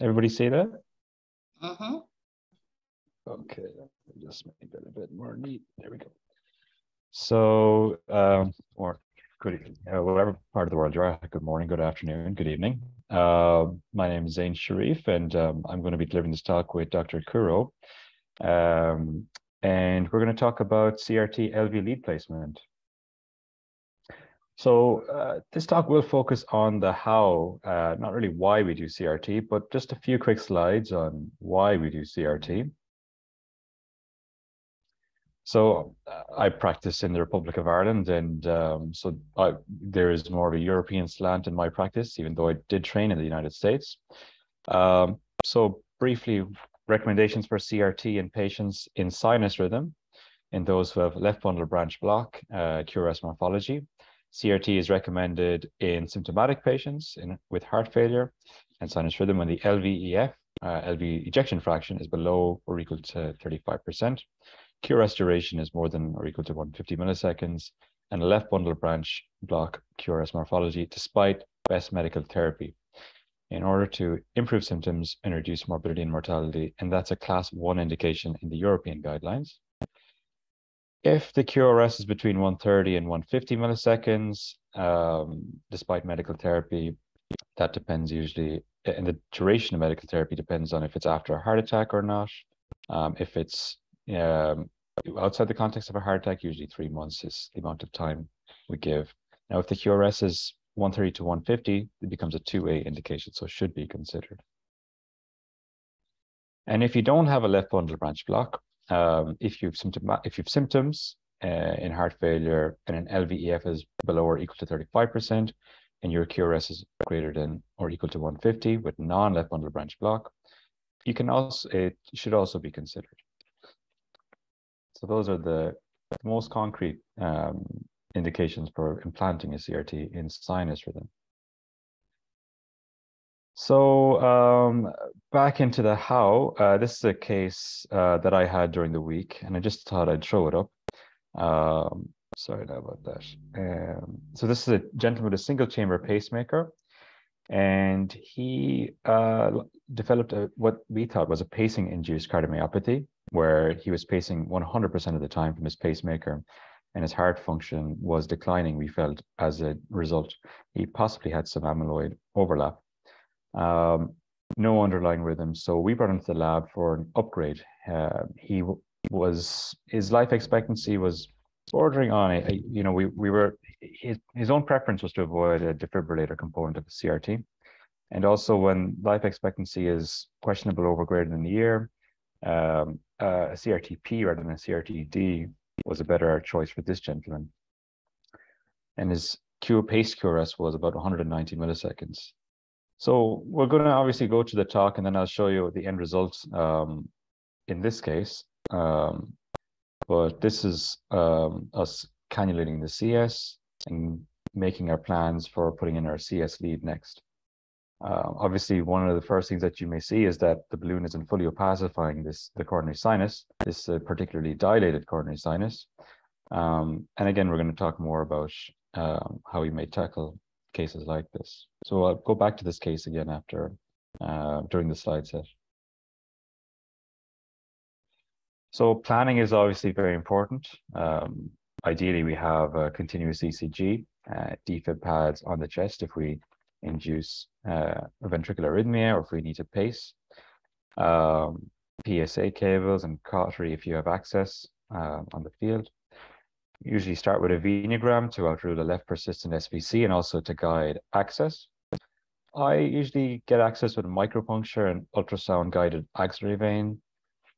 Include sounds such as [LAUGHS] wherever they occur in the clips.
Everybody see that? Mm-hmm. Okay, just make it a bit more neat. There we go. So, um, or good, uh, whatever part of the world you're at, good morning, good afternoon, good evening. Uh, my name is Zain Sharif, and um, I'm going to be delivering this talk with Dr. Ekeruo. Um, and we're going to talk about CRT LV lead placement. So uh, this talk will focus on the how, uh, not really why we do CRT, but just a few quick slides on why we do CRT. So uh, I practice in the Republic of Ireland, and um, so I, there is more of a European slant in my practice, even though I did train in the United States. Um, so briefly, recommendations for CRT in patients in sinus rhythm, in those who have left bundle branch block, uh, QRS morphology. CRT is recommended in symptomatic patients in, with heart failure and sinus rhythm when the LVEF, uh, LV ejection fraction is below or equal to 35%. QRS duration is more than or equal to 150 milliseconds, and left bundle branch block QRS morphology despite best medical therapy in order to improve symptoms and reduce morbidity and mortality. And that's a class one indication in the European guidelines. If the QRS is between 130 and 150 milliseconds, um, despite medical therapy, that depends usually, and the duration of medical therapy depends on if it's after a heart attack or not. Um, if it's um, outside the context of a heart attack, usually three months is the amount of time we give. Now, if the QRS is 130 to 150, it becomes a 2A indication, so should be considered. And if you don't have a left bundle branch block, um, if you've symptom if you've symptoms uh, in heart failure and an LVEF is below or equal to 35%, and your QRS is greater than or equal to 150 with non-left bundle branch block, you can also it should also be considered. So those are the most concrete um, indications for implanting a CRT in sinus rhythm. So um, back into the how, uh, this is a case uh, that I had during the week, and I just thought I'd show it up. Um, sorry about that. Um, so this is a gentleman with a single chamber pacemaker, and he uh, developed a, what we thought was a pacing induced cardiomyopathy, where he was pacing 100% of the time from his pacemaker and his heart function was declining, we felt, as a result. He possibly had some amyloid overlap. Um, no underlying rhythm. So we brought him to the lab for an upgrade. Uh, he was, his life expectancy was bordering on it. You know, we, we were, his, his own preference was to avoid a defibrillator component of the CRT. And also when life expectancy is questionable over greater than a year, um, uh, a CRTP rather than a CRTD was a better choice for this gentleman. And his Q pace QRS was about 190 milliseconds. So we're going to obviously go to the talk and then I'll show you the end results um, in this case. Um, but this is um, us cannulating the CS and making our plans for putting in our CS lead next. Uh, obviously, one of the first things that you may see is that the balloon isn't fully opacifying this the coronary sinus, this uh, particularly dilated coronary sinus. Um, and again, we're going to talk more about um, how we may tackle cases like this. So I'll go back to this case again after uh, during the slide set. So planning is obviously very important. Um, ideally, we have a continuous ECG, uh, pads on the chest if we induce uh, ventricular arrhythmia or if we need to pace. Um, PSA cables and cautery if you have access uh, on the field. Usually start with a venogram to outrule a left persistent SVC and also to guide access. I usually get access with micropuncture and ultrasound guided axillary vein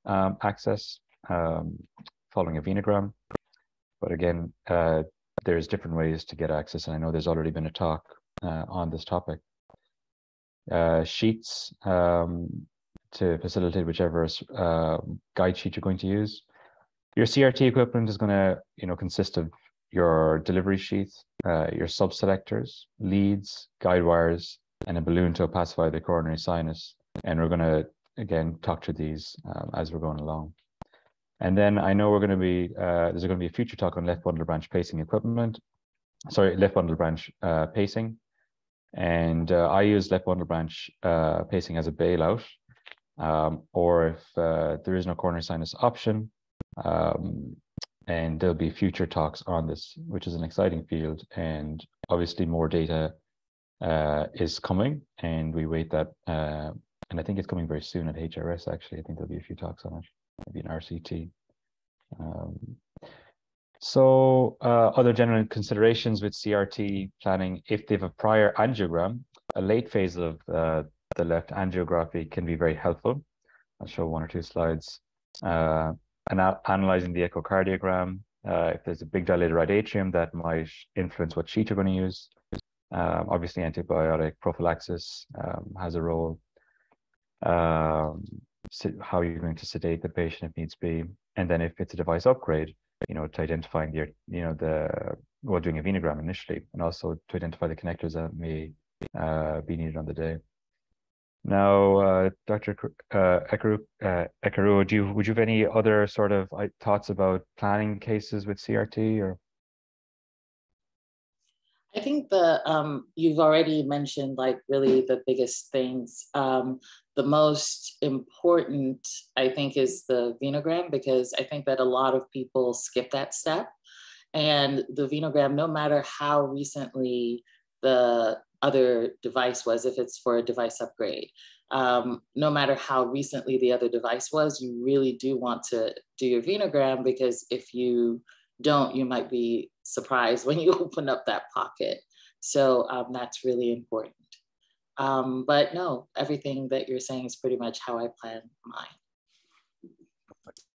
um, access um, following a venogram. But again, uh, there's different ways to get access, and I know there's already been a talk uh, on this topic. Uh, sheets um, to facilitate whichever uh, guide sheet you're going to use. Your CRT equipment is going to, you know, consist of your delivery sheath, uh, your sub-selectors, leads, guide wires, and a balloon to opacify the coronary sinus. And we're going to, again, talk to these um, as we're going along. And then I know we're going to be, uh, there's going to be a future talk on left bundle branch pacing equipment. Sorry, left bundle branch uh, pacing. And uh, I use left bundle branch uh, pacing as a bailout. Um, or if uh, there is no coronary sinus option, um, and there'll be future talks on this, which is an exciting field. And obviously, more data uh, is coming, and we wait that. Uh, and I think it's coming very soon at HRS. Actually, I think there'll be a few talks on it, maybe an RCT. Um, so uh, other general considerations with CRT planning, if they have a prior angiogram, a late phase of uh, the left angiography can be very helpful. I'll show one or two slides. Uh, and analyzing the echocardiogram, uh, if there's a big dilated right atrium, that might influence what sheet you're going to use. Um, obviously, antibiotic prophylaxis um, has a role. Um, how you're going to sedate the patient if needs be, and then if it's a device upgrade, you know, to identifying the, you know, the, well, doing a venogram initially, and also to identify the connectors that may uh, be needed on the day. Now, uh, Dr. Uh, Ekeruo, uh, do you, would you have any other sort of thoughts about planning cases with CRT or? I think the um, you've already mentioned like really the biggest things. Um, the most important, I think, is the venogram because I think that a lot of people skip that step. And the venogram, no matter how recently the other device was, if it's for a device upgrade, um, no matter how recently the other device was, you really do want to do your venogram because if you don't, you might be surprised [LAUGHS] when you open up that pocket. So um, that's really important. Um, but no, everything that you're saying is pretty much how I plan mine.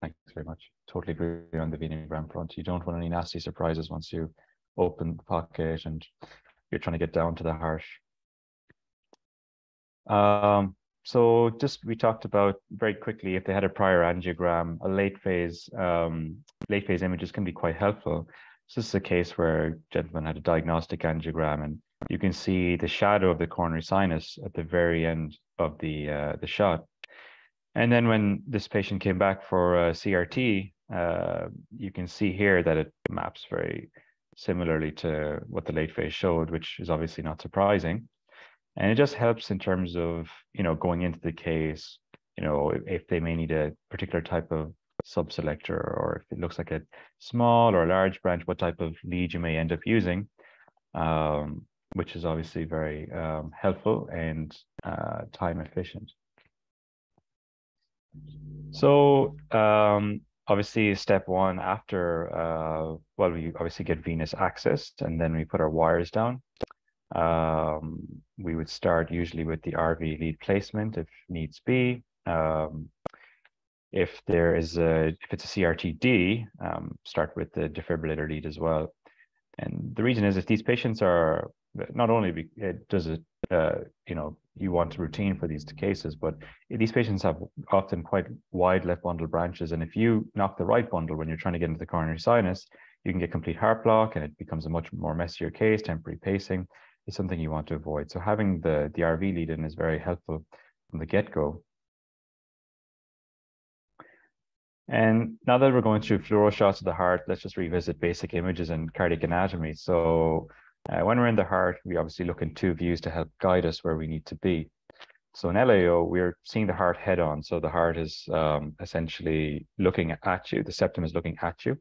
Thanks very much. Totally agree on the venogram front. You don't want any nasty surprises once you open the pocket and you're trying to get down to the harsh. Um, so just we talked about very quickly if they had a prior angiogram, a late phase um, late phase images can be quite helpful. So this is a case where a gentleman had a diagnostic angiogram and you can see the shadow of the coronary sinus at the very end of the uh, the shot. And then when this patient came back for CRT, uh, you can see here that it maps very similarly to what the late phase showed, which is obviously not surprising. And it just helps in terms of, you know, going into the case, you know, if, if they may need a particular type of subselector or if it looks like a small or a large branch, what type of lead you may end up using. Um, which is obviously very um, helpful and uh, time efficient. So um, obviously step one after, uh, well, we obviously get venous access and then we put our wires down. Um, we would start usually with the RV lead placement if needs be. Um, if there is a, if it's a CRTD, um, start with the defibrillator lead as well. And the reason is if these patients are not only it does it, uh, you know, you want to routine for these cases, but these patients have often quite wide left bundle branches. And if you knock the right bundle when you're trying to get into the coronary sinus, you can get complete heart block and it becomes a much more messier case. Temporary pacing is something you want to avoid. So having the, the RV lead in is very helpful from the get go. And now that we're going through fluoro shots of the heart, let's just revisit basic images and cardiac anatomy. So uh, when we're in the heart, we obviously look in two views to help guide us where we need to be. So in LAO, we're seeing the heart head on. So the heart is um, essentially looking at you. The septum is looking at you.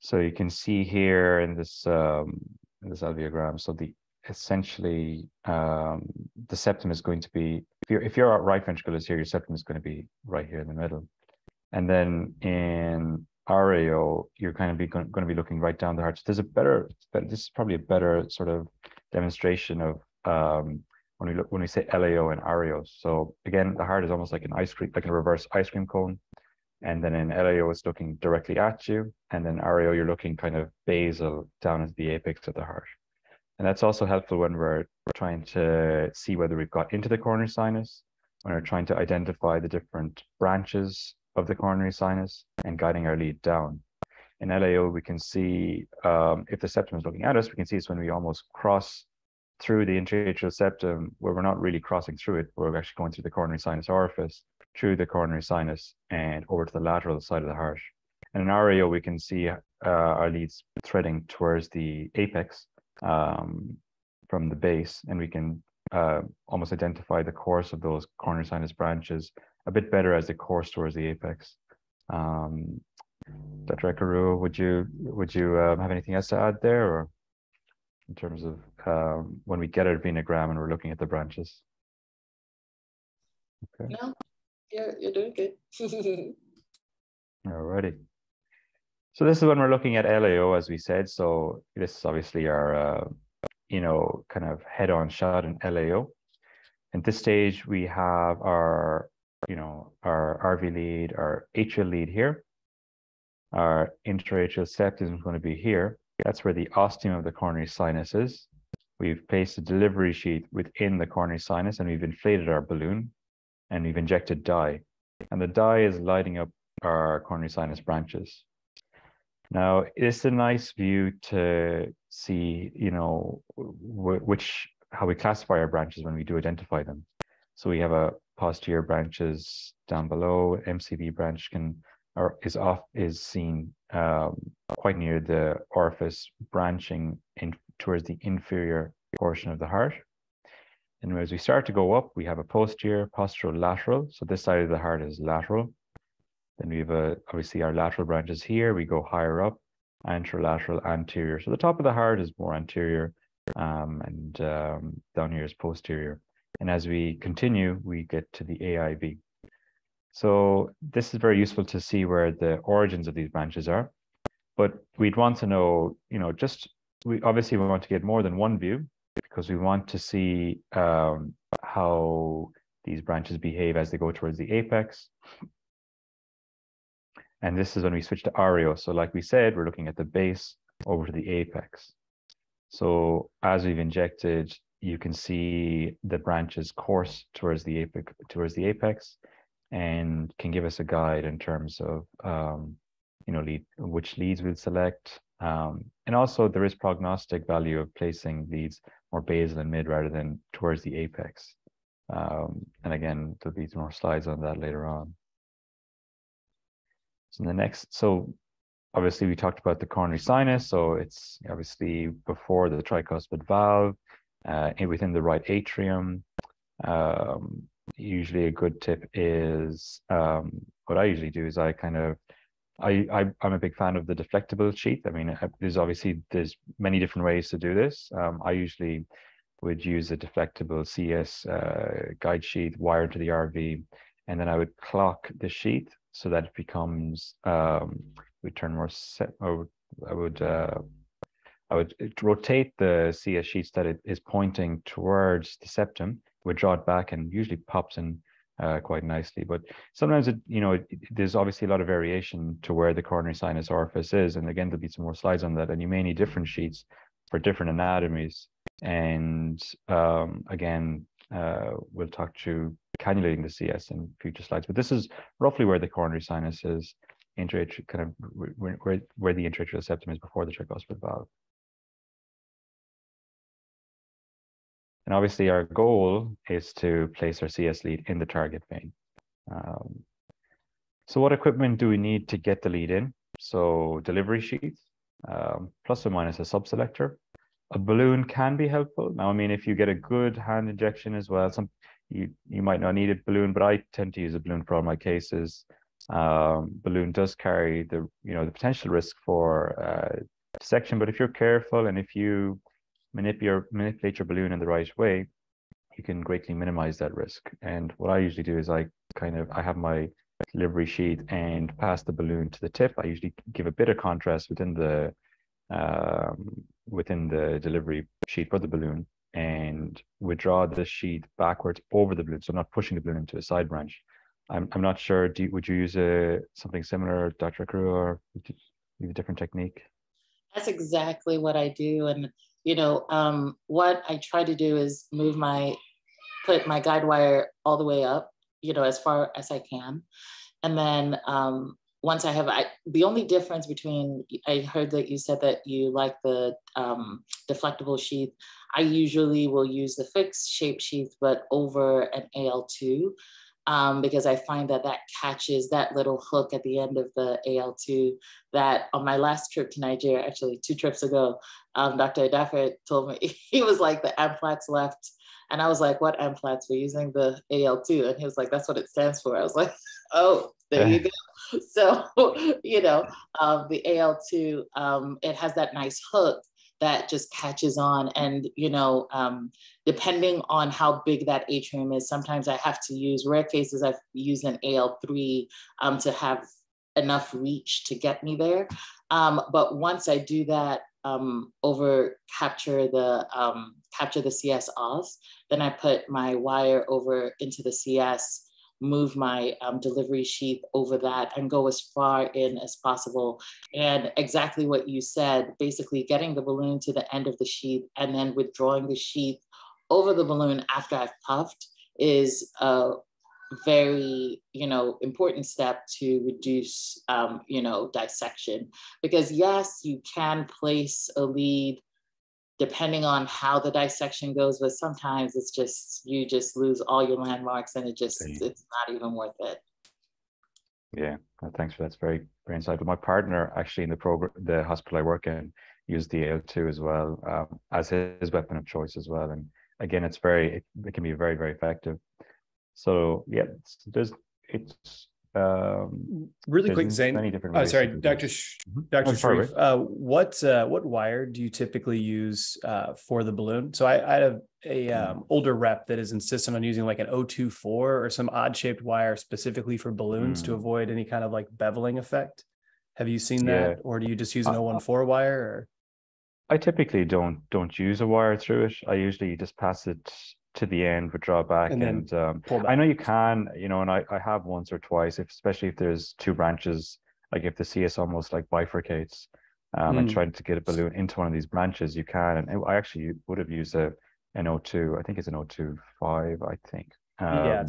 So you can see here in this um, in this alveogram. So the essentially um, the septum is going to be if your if your right ventricle is here, your septum is going to be right here in the middle. And then in RAO, you're kind of be going, to be looking right down the heart. So there's a better, this is probably a better sort of demonstration of um, when we look when we say LAO and RAO. So again, the heart is almost like an ice cream, like a reverse ice cream cone. And then in LAO, it's looking directly at you. And then RAO, you're looking kind of basal down at the apex of the heart. And that's also helpful when we're trying to see whether we've got into the coronary sinus, when we're trying to identify the different branches of the coronary sinus and guiding our lead down. In LAO, we can see um, if the septum is looking at us, we can see it's when we almost cross through the interatrial septum where we're not really crossing through it, we're actually going through the coronary sinus orifice, through the coronary sinus and over to the lateral side of the heart. And in RAO, we can see uh, our leads threading towards the apex um, from the base, and we can uh, almost identify the course of those coronary sinus branches a bit better as they course towards the apex. Um, Dr. Ekeruo, would you would you um, have anything else to add there, or in terms of um, when we get a venogram and we're looking at the branches? Okay. No, you're you're doing good. [LAUGHS] Alrighty. So this is when we're looking at LAO, as we said. So this is obviously our, uh, you know, kind of head-on shot in LAO. At this stage, we have our, you know, our RV lead, our atrial lead here. Our interatrial septum is going to be here. That's where the ostium of the coronary sinus is. We've placed a delivery sheet within the coronary sinus and we've inflated our balloon and we've injected dye. And the dye is lighting up our coronary sinus branches. Now, it's a nice view to see, you know, which how we classify our branches when we do identify them. So we have a posterior branches down below. MCV branch can or is off is seen um, quite near the orifice branching in towards the inferior portion of the heart. And as we start to go up, we have a posterior, posterolateral. So this side of the heart is lateral. Then we have a, obviously our lateral branches here. We go higher up, anterolateral, anterior. So the top of the heart is more anterior um, and um, down here is posterior. And as we continue, we get to the AIV. So this is very useful to see where the origins of these branches are. But we'd want to know, you know, just we obviously we want to get more than one view because we want to see um, how these branches behave as they go towards the apex. And this is when we switch to RAO. So like we said, we're looking at the base over to the apex. So as we've injected, you can see the branches course towards the apex, towards the apex and can give us a guide in terms of, um, you know, lead, which leads we'll select. Um, and also there is prognostic value of placing leads more basal and mid rather than towards the apex. Um, and again, there'll be more slides on that later on. So the next, so obviously we talked about the coronary sinus. So it's obviously before the tricuspid valve, uh, within the right atrium. Um, usually a good tip is um, what I usually do is I kind of I, I am a big fan of the deflectable sheath. I mean, uh, there's obviously there's many different ways to do this. Um, I usually would use a deflectable CS uh, guide sheet wired to the RV, and then I would clock the sheath so that it becomes um, we turn more set. I would I would, uh, I would rotate the CS sheets that it is pointing towards the septum. Would draw it back and usually pops in uh, quite nicely. But sometimes it, you know, it, there's obviously a lot of variation to where the coronary sinus orifice is. And again, there'll be some more slides on that. And you may need different sheets for different anatomies. And um, again, uh, we'll talk to cannulating the CS in future slides. But this is roughly where the coronary sinus is, kind of where, where, where the intraatrial septum is before the tricuspid valve. And obviously our goal is to place our CS lead in the target vein. Um, so what equipment do we need to get the lead in? So delivery sheath, um, plus or minus a subselector. A balloon can be helpful. Now, I mean, if you get a good hand injection as well, some you you might not need a balloon, but I tend to use a balloon for all my cases. Um, balloon does carry the you know the potential risk for uh, dissection, but if you're careful and if you manipulate your balloon in the right way, you can greatly minimize that risk. And what I usually do is I kind of I have my delivery sheet and pass the balloon to the tip. I usually give a bit of contrast within the um, within the delivery sheet for the balloon and withdraw the sheet backwards over the balloon, so I'm not pushing the balloon into a side branch. I'm I'm not sure. You, would you use a something similar, Dr. Crew, or use a different technique? That's exactly what I do, and you know, um, what I try to do is move my put my guide wire all the way up, you know, as far as I can, and then um, once I have, I, the only difference between, I heard that you said that you like the um, deflectable sheath. I usually will use the fixed shape sheath, but over an AL2. Um, because I find that that catches that little hook at the end of the AL2 that on my last trip to Nigeria, actually two trips ago, um, Dr. Adafe told me, [LAUGHS] he was like the Amplatz left. And I was like, what Amplatz? We're using the AL2. And he was like, that's what it stands for. I was like, [LAUGHS] oh, there you go. [LAUGHS] So, you know, um, the AL2, um, it has that nice hook that just catches on. And, you know, um, depending on how big that atrium is, sometimes I have to use, rare cases, I've used an AL3 um, to have enough reach to get me there. Um, but once I do that, um, over capture the um, capture the CS off, then I put my wire over into the CS move my um, delivery sheath over that and go as far in as possible. And exactly what you said, basically getting the balloon to the end of the sheath and then withdrawing the sheath over the balloon after I've puffed is a very you know important step to reduce um, you know dissection because yes you can place a lead depending on how the dissection goes, but sometimes it's just you just lose all your landmarks and it just it's not even worth it. Yeah, thanks for that. It's very very insightful. My partner actually in the program, the hospital I work in, used the AL2 as well um, as his weapon of choice as well. And again, it's very it, it can be very very effective. So yeah, there's it's um, really quick, Zain. Many different oh, sorry, Doctor Sh- mm-hmm. Doctor oh, Sharif. Uh, what uh, what wire do you typically use uh, for the balloon? So I, I have a mm. um, older rep that is insistent on using like an 024 or some odd shaped wire specifically for balloons mm. to avoid any kind of like beveling effect. Have you seen that, yeah. or do you just use an 014 wire? Or? I typically don't don't use a wire through it. I usually just pass it to the end withdraw back and, and um, back. i know you can you know and I, I have once or twice if, especially if there's two branches like if the cs almost like bifurcates um, mm. and trying to get a balloon into one of these branches you can and i actually would have used a an o2 i think it's an o2 5 i think um, yeah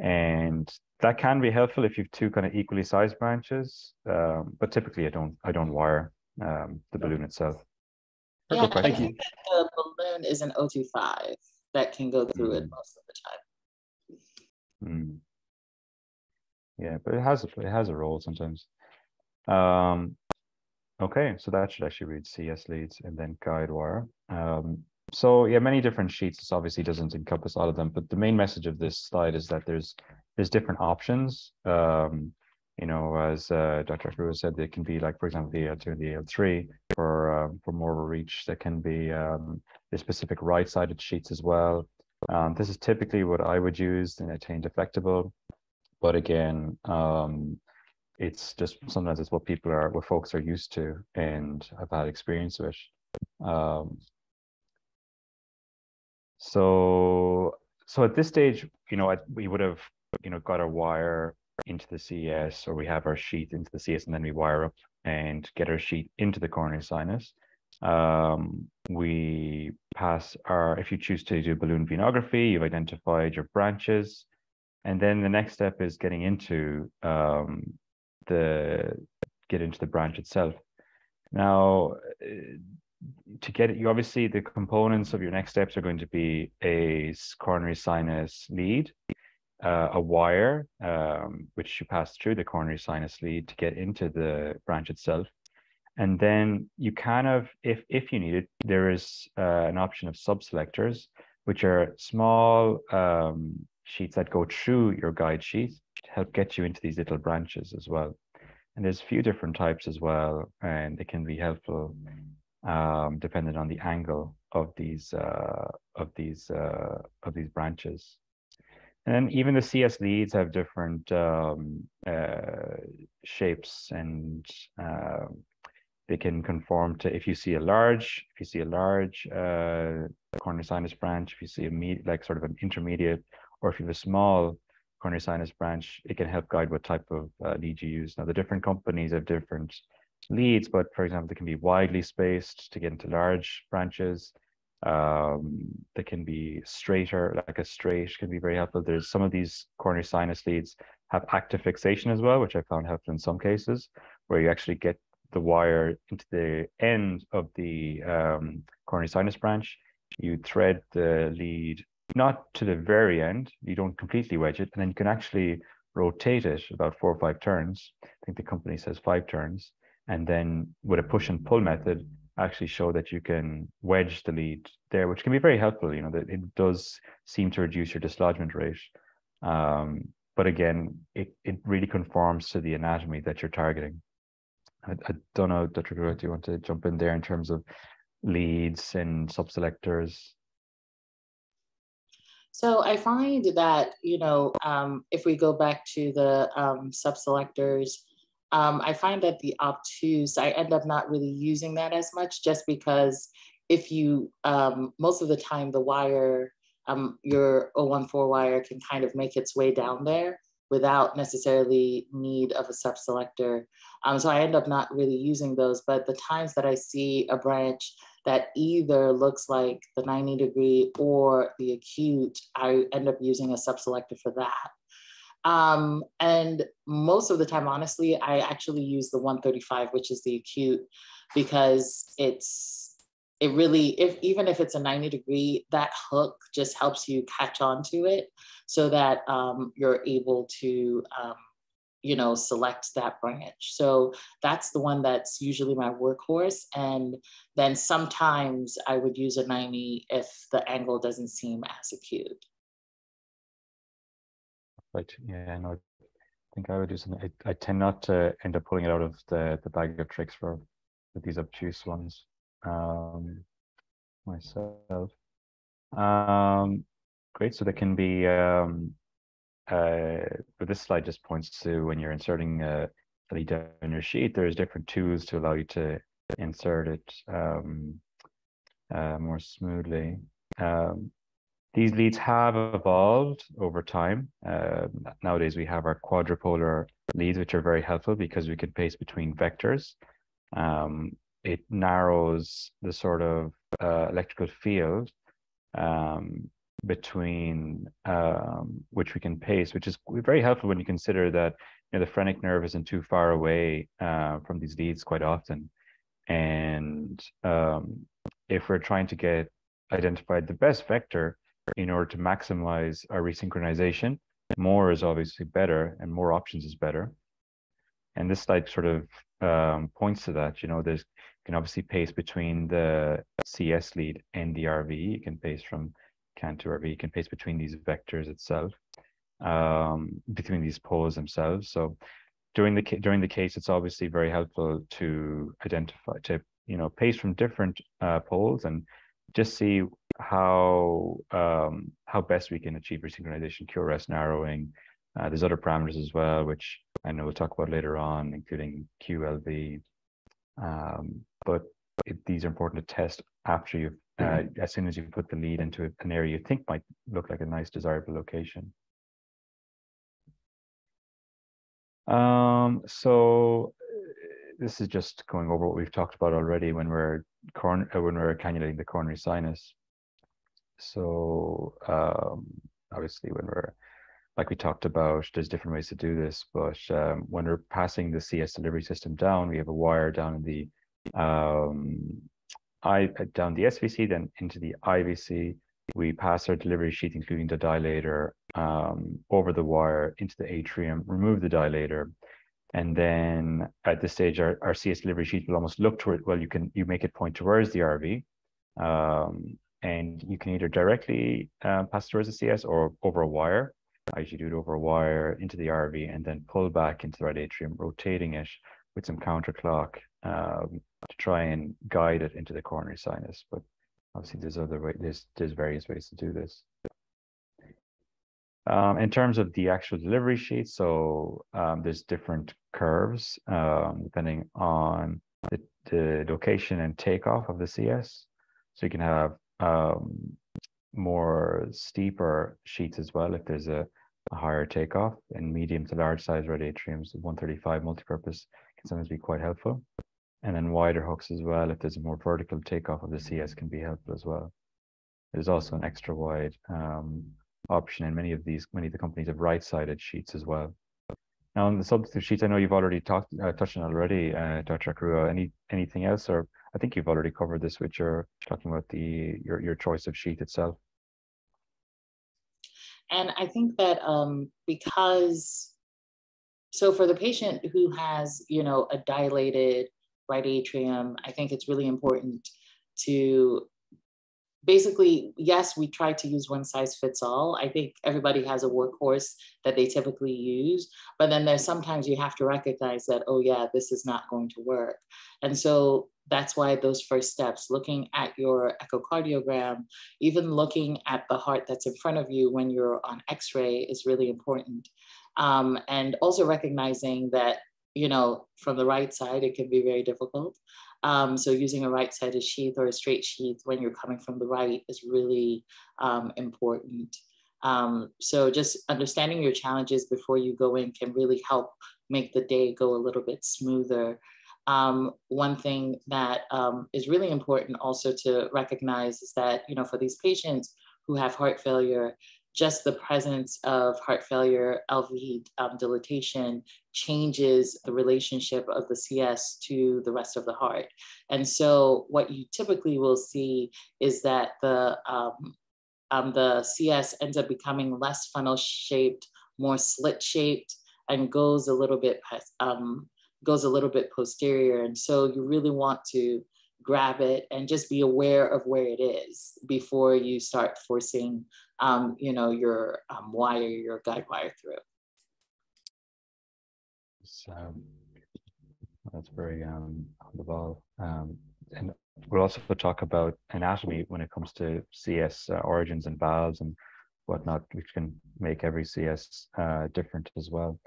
and that can be helpful if you've two kind of equally sized branches um, but typically i don't i don't wire um, the balloon itself yeah, Thank you. the balloon is an O25 that can go through mm. it most of the time. Mm. Yeah, but it has a, it has a role sometimes. Um, okay, so that should actually read CS leads and then guide wire. Um, so yeah, many different sheets. This obviously doesn't encompass all of them, but the main message of this slide is that there's there's different options. Um, you know, as uh, Dr. Ekeruo said, they can be like, for example, the L2 and the L3 for um, for more of a reach. There can be um, the specific right-sided sheets as well. Um, this is typically what I would use in Attain deflectable, but again, um, it's just sometimes it's what people are, what folks are used to and have had experience with. Um, so, so at this stage, you know, I, we would have, you know, got a wire into the CS or we have our sheet into the CS and then we wire up and get our sheet into the coronary sinus. Um, we pass our, if you choose to do balloon venography, you've identified your branches. And then the next step is getting into um, the, get into the branch itself. Now, to get it, you obviously, the components of your next steps are going to be a coronary sinus lead, uh, a wire, um, which you pass through the coronary sinus lead to get into the branch itself. And then you kind of, if, if you need it, there is uh, an option of subselectors, which are small um, sheets that go through your guide sheet to help get you into these little branches as well. And there's a few different types as well, and they can be helpful um, depending on the angle of these uh, of these uh, of these branches. And even the CS leads have different um, uh, shapes and uh, they can conform to if you see a large, if you see a large uh, coronary sinus branch, if you see a med- like sort of an intermediate, or if you have a small coronary sinus branch, it can help guide what type of uh, lead you use. Now, the different companies have different leads, but for example, they can be widely spaced to get into large branches. Um, they can be straighter, like a straight can be very helpful. There's some of these coronary sinus leads have active fixation as well, which I found helpful in some cases, where you actually get the wire into the end of the um, coronary sinus branch. You thread the lead not to the very end. You don't completely wedge it, and then you can actually rotate it about four or five turns. I think the company says five turns, and then with a push and pull method, actually show that you can wedge the lead there, which can be very helpful. You know, that it does seem to reduce your dislodgement rate. Um, but again, it, it really conforms to the anatomy that you're targeting. I, I don't know, Dr. Do you want to jump in there in terms of leads and subselectors? So I find that, you know, um, if we go back to the um, subselectors, um, I find that the obtuse, I end up not really using that as much just because if you, um, most of the time the wire, um, your 014 wire can kind of make its way down there without necessarily need of a subselector. Um, so I end up not really using those, but the times that I see a branch that either looks like the 90 degree or the acute, I end up using a subselector for that. Um, and most of the time, honestly, I actually use the 135, which is the acute, because it's it really if even if it's a 90 degree that hook just helps you catch on to it so that um, you're able to um, you know select that branch. So that's the one that's usually my workhorse. And then sometimes i would use a 90 if the angle doesn't seem as acute Right. Yeah, no, I think I would do something. I, I tend not to end up pulling it out of the, the bag of tricks for, these obtuse ones um, myself. Um, great. So there can be, um, uh, but this slide just points to when you're inserting a lead down your sheet, there's different tools to allow you to insert it um, uh, more smoothly. Um, these leads have evolved over time. Uh, nowadays, we have our quadrupolar leads, which are very helpful because we can paste between vectors. Um, it narrows the sort of uh, electrical field um, between um, which we can paste, which is very helpful when you consider that you know, the phrenic nerve isn't too far away uh, from these leads quite often. And um, if we're trying to get identified the best vector, in order to maximize our resynchronization. More is obviously better, and more options is better. And this slide sort of um, points to that. You know, there's you can obviously pace between the CS lead and the RV. You can pace from CAN to RV. You can pace between these vectors itself, um, between these poles themselves. So during the during the case, it's obviously very helpful to identify to you know pace from different uh, poles and just see how um, how best we can achieve resynchronization, QRS narrowing. Uh, there's other parameters as well, which I know we'll talk about later on, including QLV. Um, but it, these are important to test after you, uh, mm-hmm. as soon as you put the lead into an area you think might look like a nice, desirable location. Um, so this is just going over what we've talked about already when we're corn uh, when we're cannulating the coronary sinus. So um, obviously, when we're like we talked about, there's different ways to do this. But um, when we're passing the CS delivery system down, we have a wire down in the um, I uh, down the SVC, then into the IVC. We pass our delivery sheath, including the dilator, um, over the wire into the atrium, remove the dilator, and then at this stage, our, our CS delivery sheet will almost look toward, well, you can, you make it point towards the RV. Um, and you can either directly uh, pass towards the CS or over a wire. I usually do it over a wire into the RV and then pull back into the right atrium, rotating it with some counterclock um, to try and guide it into the coronary sinus. But obviously, there's other ways. There's there's various ways to do this. Um, in terms of the actual delivery sheet, so um, there's different curves um, depending on the, the, location and takeoff of the CS. So you can have um, more steeper sheets as well if there's a, a, higher takeoff. And medium to large size right atriums, 135 multipurpose can sometimes be quite helpful. And then wider hooks as well if there's a more vertical takeoff of the CS can be helpful as well. There's also an extra wide um, option and many of these, many of the companies have right-sided sheets as well. Now on the of sheets, I know you've already talked uh, touched on already, uh, Dr. Ekeruo. Any anything else, or I think you've already covered this with your talking about the your your choice of sheet itself. And I think that um, because, so for the patient who has, you know, a dilated right atrium, I think it's really important to basically, yes, we try to use one size fits all. I think everybody has a workhorse that they typically use, but then there's sometimes you have to recognize that, oh, yeah, this is not going to work. And so that's why those first steps, looking at your echocardiogram, even looking at the heart that's in front of you when you're on x ray is really important. Um, and also recognizing that, you know, from the right side, it can be very difficult. Um, so using a right-sided sheath or a straight sheath when you're coming from the right is really um, important. Um, so just understanding your challenges before you go in can really help make the day go a little bit smoother. Um, one thing that um, is really important also to recognize is that, you know, for these patients who have heart failure, just the presence of heart failure, LV um, dilatation changes the relationship of the CS to the rest of the heart. And so what you typically will see is that the, um, um, the CS ends up becoming less funnel shaped, more slit shaped, and goes a little bit um, goes a little bit posterior. And so you really want to grab it and just be aware of where it is before you start forcing, um, you know, your um, wire, your guide wire through. So that's very um, on the ball. Um, and we'll also talk about anatomy when it comes to CS uh, origins and valves and whatnot, which can make every CS uh, different as well.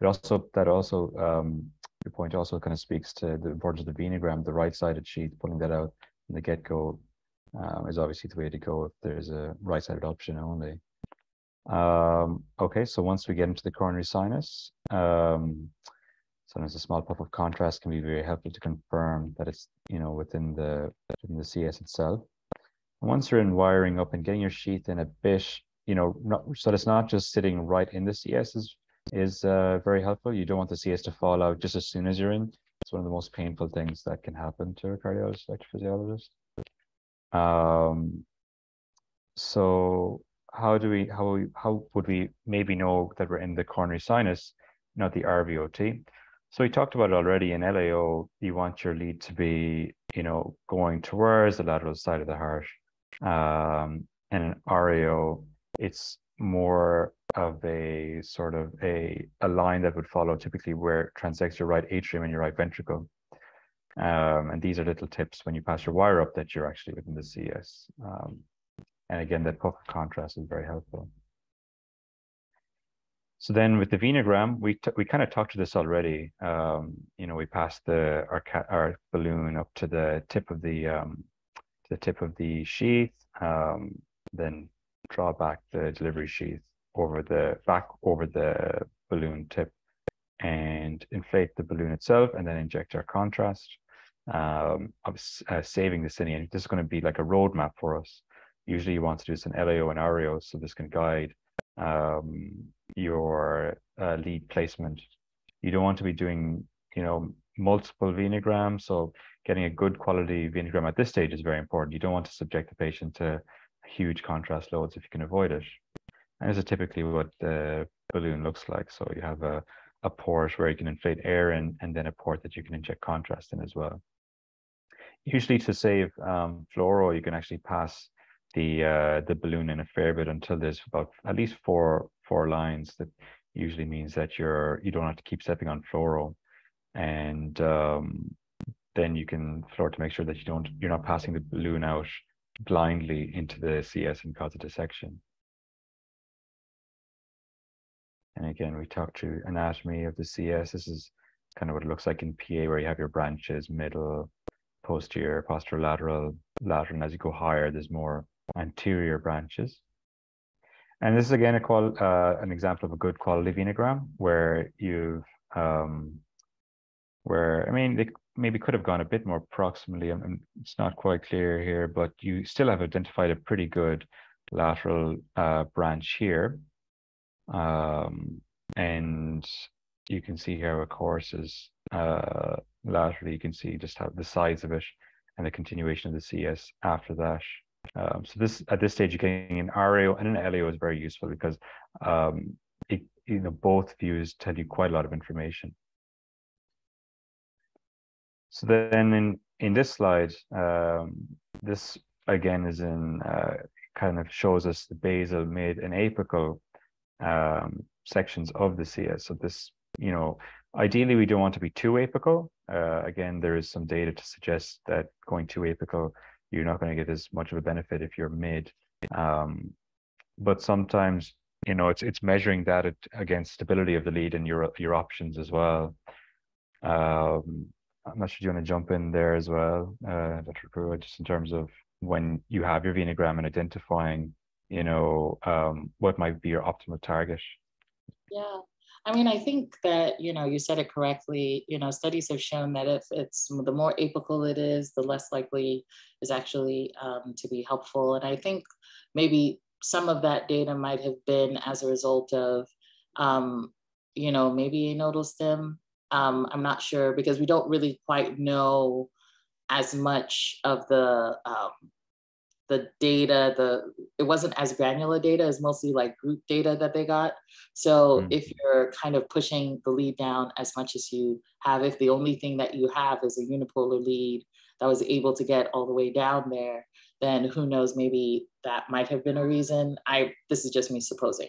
It also that also um, your point also kind of speaks to the importance of the venogram, the right-sided sheath, pulling that out in the get-go um, is obviously the way to go if there's a right-sided option only. Um, okay, so once we get into the coronary sinus, um, sometimes a small puff of contrast can be very helpful to confirm that it's you know within the within the CS itself. And once you're in wiring up and getting your sheath in a bit, you know, not, so it's not just sitting right in the CS is is uh, very helpful. You don't want the CS to fall out just as soon as you're in. It's one of the most painful things that can happen to a cardiologist, electrophysiologist. Um, so how do we how how would we maybe know that we're in the coronary sinus, not the RVOT? So we talked about it already in LAO. You want your lead to be, you know, going towards the lateral side of the heart. Um, and in RAO, it's more of a sort of a, a line that would follow typically where transects your right atrium and your right ventricle. Um, and these are little tips when you pass your wire up that you're actually within the CS. Um, and again, that puff contrast is very helpful. So then with the venogram, we we kind of talked to this already. Um, you know, we passed the our, our balloon up to the tip of the um, to the tip of the sheath, um, then draw back the delivery sheath over the back over the balloon tip and inflate the balloon itself and then inject our contrast um, of uh, saving the city. And this is going to be like a roadmap for us. Usually you want to do this in LAO and RAO, so this can guide um, your uh, lead placement. You don't want to be doing, you know, multiple venograms. So getting a good quality venogram at this stage is very important. You don't want to subject the patient to huge contrast loads if you can avoid it. And this is typically what the balloon looks like. So you have a, a port where you can inflate air in, and then a port that you can inject contrast in as well. Usually to save um, fluoro, you can actually pass the uh, the balloon in a fair bit until there's about at least four four lines. That usually means that you're you don't have to keep stepping on fluoro, and um, then you can fluoro to make sure that you don't you're not passing the balloon out blindly into the CS and cause a dissection. And again, we talked through anatomy of the CS. This is kind of what it looks like in PA, where you have your branches, middle, posterior, posterolateral, lateral, and as you go higher, there's more anterior branches. And this is again a qual uh, an example of a good quality venogram where you've um, where I mean they maybe could have gone a bit more proximally. I mean, it's not quite clear here, but you still have identified a pretty good lateral uh, branch here. Um, and you can see here a course is uh, laterally, you can see just how the size of it and the continuation of the CS after that. Um, so this at this stage, getting an RAO and an LAO is very useful because um, it, you know both views tell you quite a lot of information. So then in in this slide, um, this again is in uh, kind of shows us the basal, mid, and apical um, sections of the CS. So this, you know, ideally we don't want to be too apical. Uh, again, there is some data to suggest that going too apical, you're not going to get as much of a benefit if you're mid. Um, but sometimes, you know, it's it's measuring that against stability of the lead and your your options as well. Um, I'm not sure you want to jump in there as well, uh, Dr. Ekeruo, just in terms of when you have your venogram and identifying, you know, um, what might be your optimal target? Yeah. I mean, I think that, you know, you said it correctly. You know, studies have shown that if it's the more apical it is, the less likely is actually um, to be helpful. And I think maybe some of that data might have been as a result of, um, you know, maybe a nodal stem. Um, I'm not sure because we don't really quite know as much of the um, the data the it wasn't as granular data as mostly like group data that they got. So mm-hmm. if you're kind of pushing the lead down as much as you have if the only thing that you have is a unipolar lead that was able to get all the way down there then who knows maybe that might have been a reason. I this is just me supposing.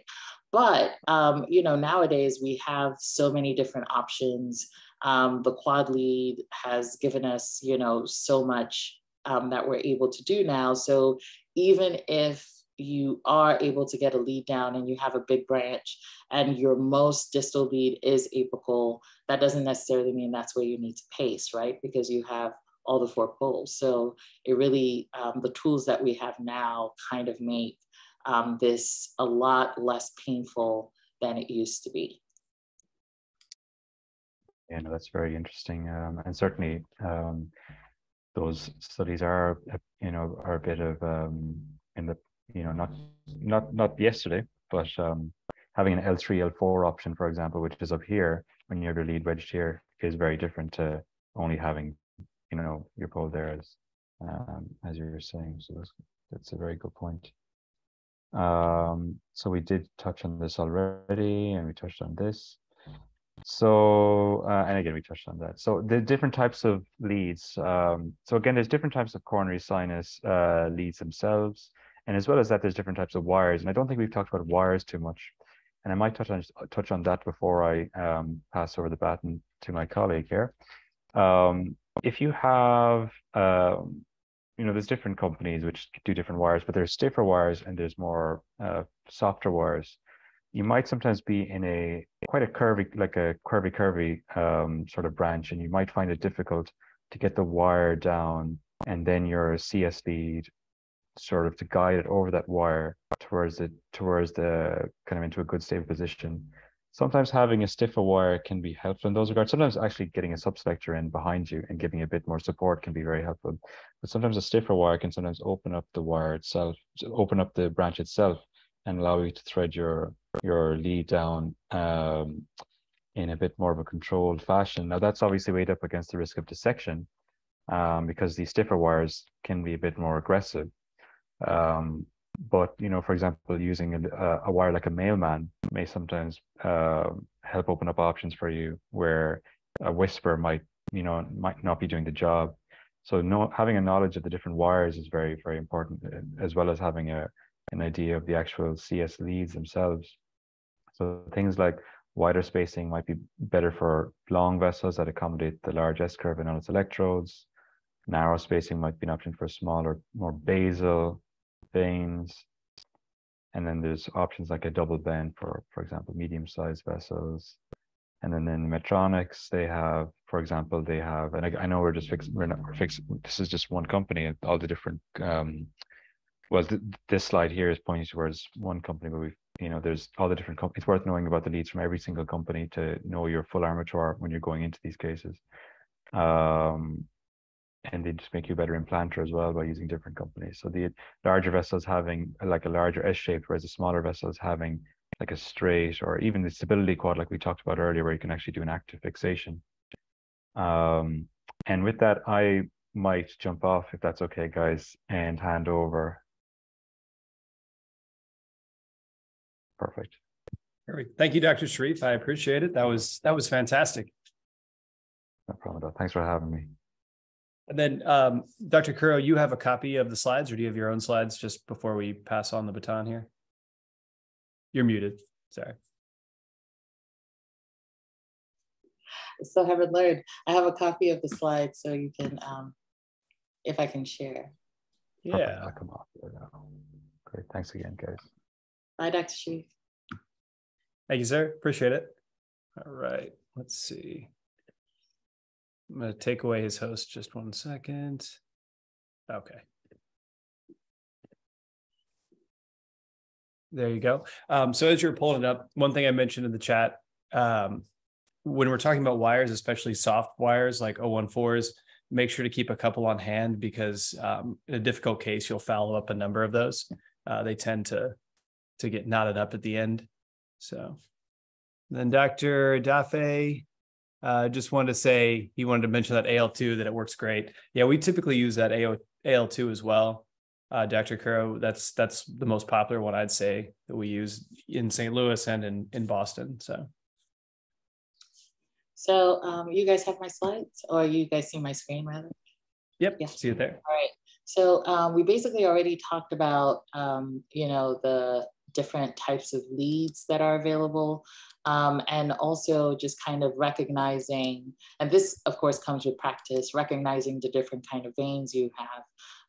But um, you know nowadays we have so many different options. Um, the quad lead has given us, you know, so much um, that we're able to do now. So even if you are able to get a lead down and you have a big branch and your most distal lead is apical, that doesn't necessarily mean that's where you need to pace, right? Because you have all the four poles. So it really, um, the tools that we have now kind of make um, this a lot less painful than it used to be. Yeah, no, that's very interesting, um, and certainly um, those studies are, you know, are a bit of um, in the, you know, not not not yesterday, but um, having an L three L four option, for example, which is up here when you have your lead wedged here, is very different to only having, you know, your pole there as um, as you were saying. So that's that's a very good point. Um, so we did touch on this already, and we touched on this. So, uh, and again, we touched on that. So the different types of leads. Um, so again, there's different types of coronary sinus uh, leads themselves. And as well as that, there's different types of wires. And I don't think we've talked about wires too much. And I might touch on touch on that before I um, pass over the baton to my colleague here. Um, if you have, um, you know, there's different companies which do different wires, but there's stiffer wires and there's more uh, softer wires you might sometimes be in a quite a curvy, like a curvy, curvy um, sort of branch, and you might find it difficult to get the wire down and then your CS lead sort of to guide it over that wire towards it towards the kind of into a good stable position. Sometimes having a stiffer wire can be helpful in those regards. Sometimes actually getting a subselector in behind you and giving a bit more support can be very helpful. But sometimes a stiffer wire can sometimes open up the wire itself, open up the branch itself and allow you to thread your your lead down um, in a bit more of a controlled fashion. Now that's obviously weighed up against the risk of dissection um, because these stiffer wires can be a bit more aggressive. Um, but you know, for example, using a, a, wire like a mailman may sometimes uh, help open up options for you where a whisper might you know might not be doing the job. So no, having a knowledge of the different wires is very very important, as well as having a an idea of the actual CS leads themselves. So things like wider spacing might be better for long vessels that accommodate the large S curve and all its electrodes. Narrow spacing might be an option for smaller, more basal veins. And then there's options like a double bend for, for example, medium-sized vessels. And then in Medtronics, they have, for example, they have, and I, I know we're just fixing, we're not we're fixing, this is just one company, and all the different um, well, th- this slide here is pointing towards one company, but we've, you know, there's all the different companies. It's worth knowing about the leads from every single company to know your full armature when you're going into these cases. Um, and they just make you a better implanter as well by using different companies. So the larger vessels having like a larger S shape, whereas the smaller vessels having like a straight or even the stability quad, like we talked about earlier, where you can actually do an active fixation. Um, and with that, I might jump off if that's okay, guys, and hand over Perfect. Perfect. Thank you, Dr. Sharif. I appreciate it. That was that was fantastic. No problem at all. Thanks for having me. And then, um, Dr. Ekeruo, you have a copy of the slides, or do you have your own slides just before we pass on the baton here? You're muted. Sorry. So haven't learned. I have a copy of the slides, so you can, um, if I can share. Yeah. I'll come off there now. Great. Thanks again, guys. Bye, Dr. Sharif. Thank you, sir. Appreciate it. All right. Let's see. I'm going to take away his host just one second. Okay. There you go. Um, so as you're pulling it up, one thing I mentioned in the chat, um, when we're talking about wires, especially soft wires like 014s, make sure to keep a couple on hand because um, in a difficult case, you'll foul up a number of those. Uh, they tend to to get knotted up at the end. So then Dr. Dafe uh, just wanted to say he wanted to mention that AL2 that it works great. Yeah, we typically use that AO, AL2 as well. Uh, Dr. Ekeruo, that's that's the most popular one I'd say that we use in St. Louis and in in Boston. So so um, you guys have my slides or you guys see my screen rather? Yep, yeah. see it there. All right. So um, we basically already talked about, um, you know, the different types of leads that are available. Um, and also just kind of recognizing, and this of course comes with practice, recognizing the different kind of veins you have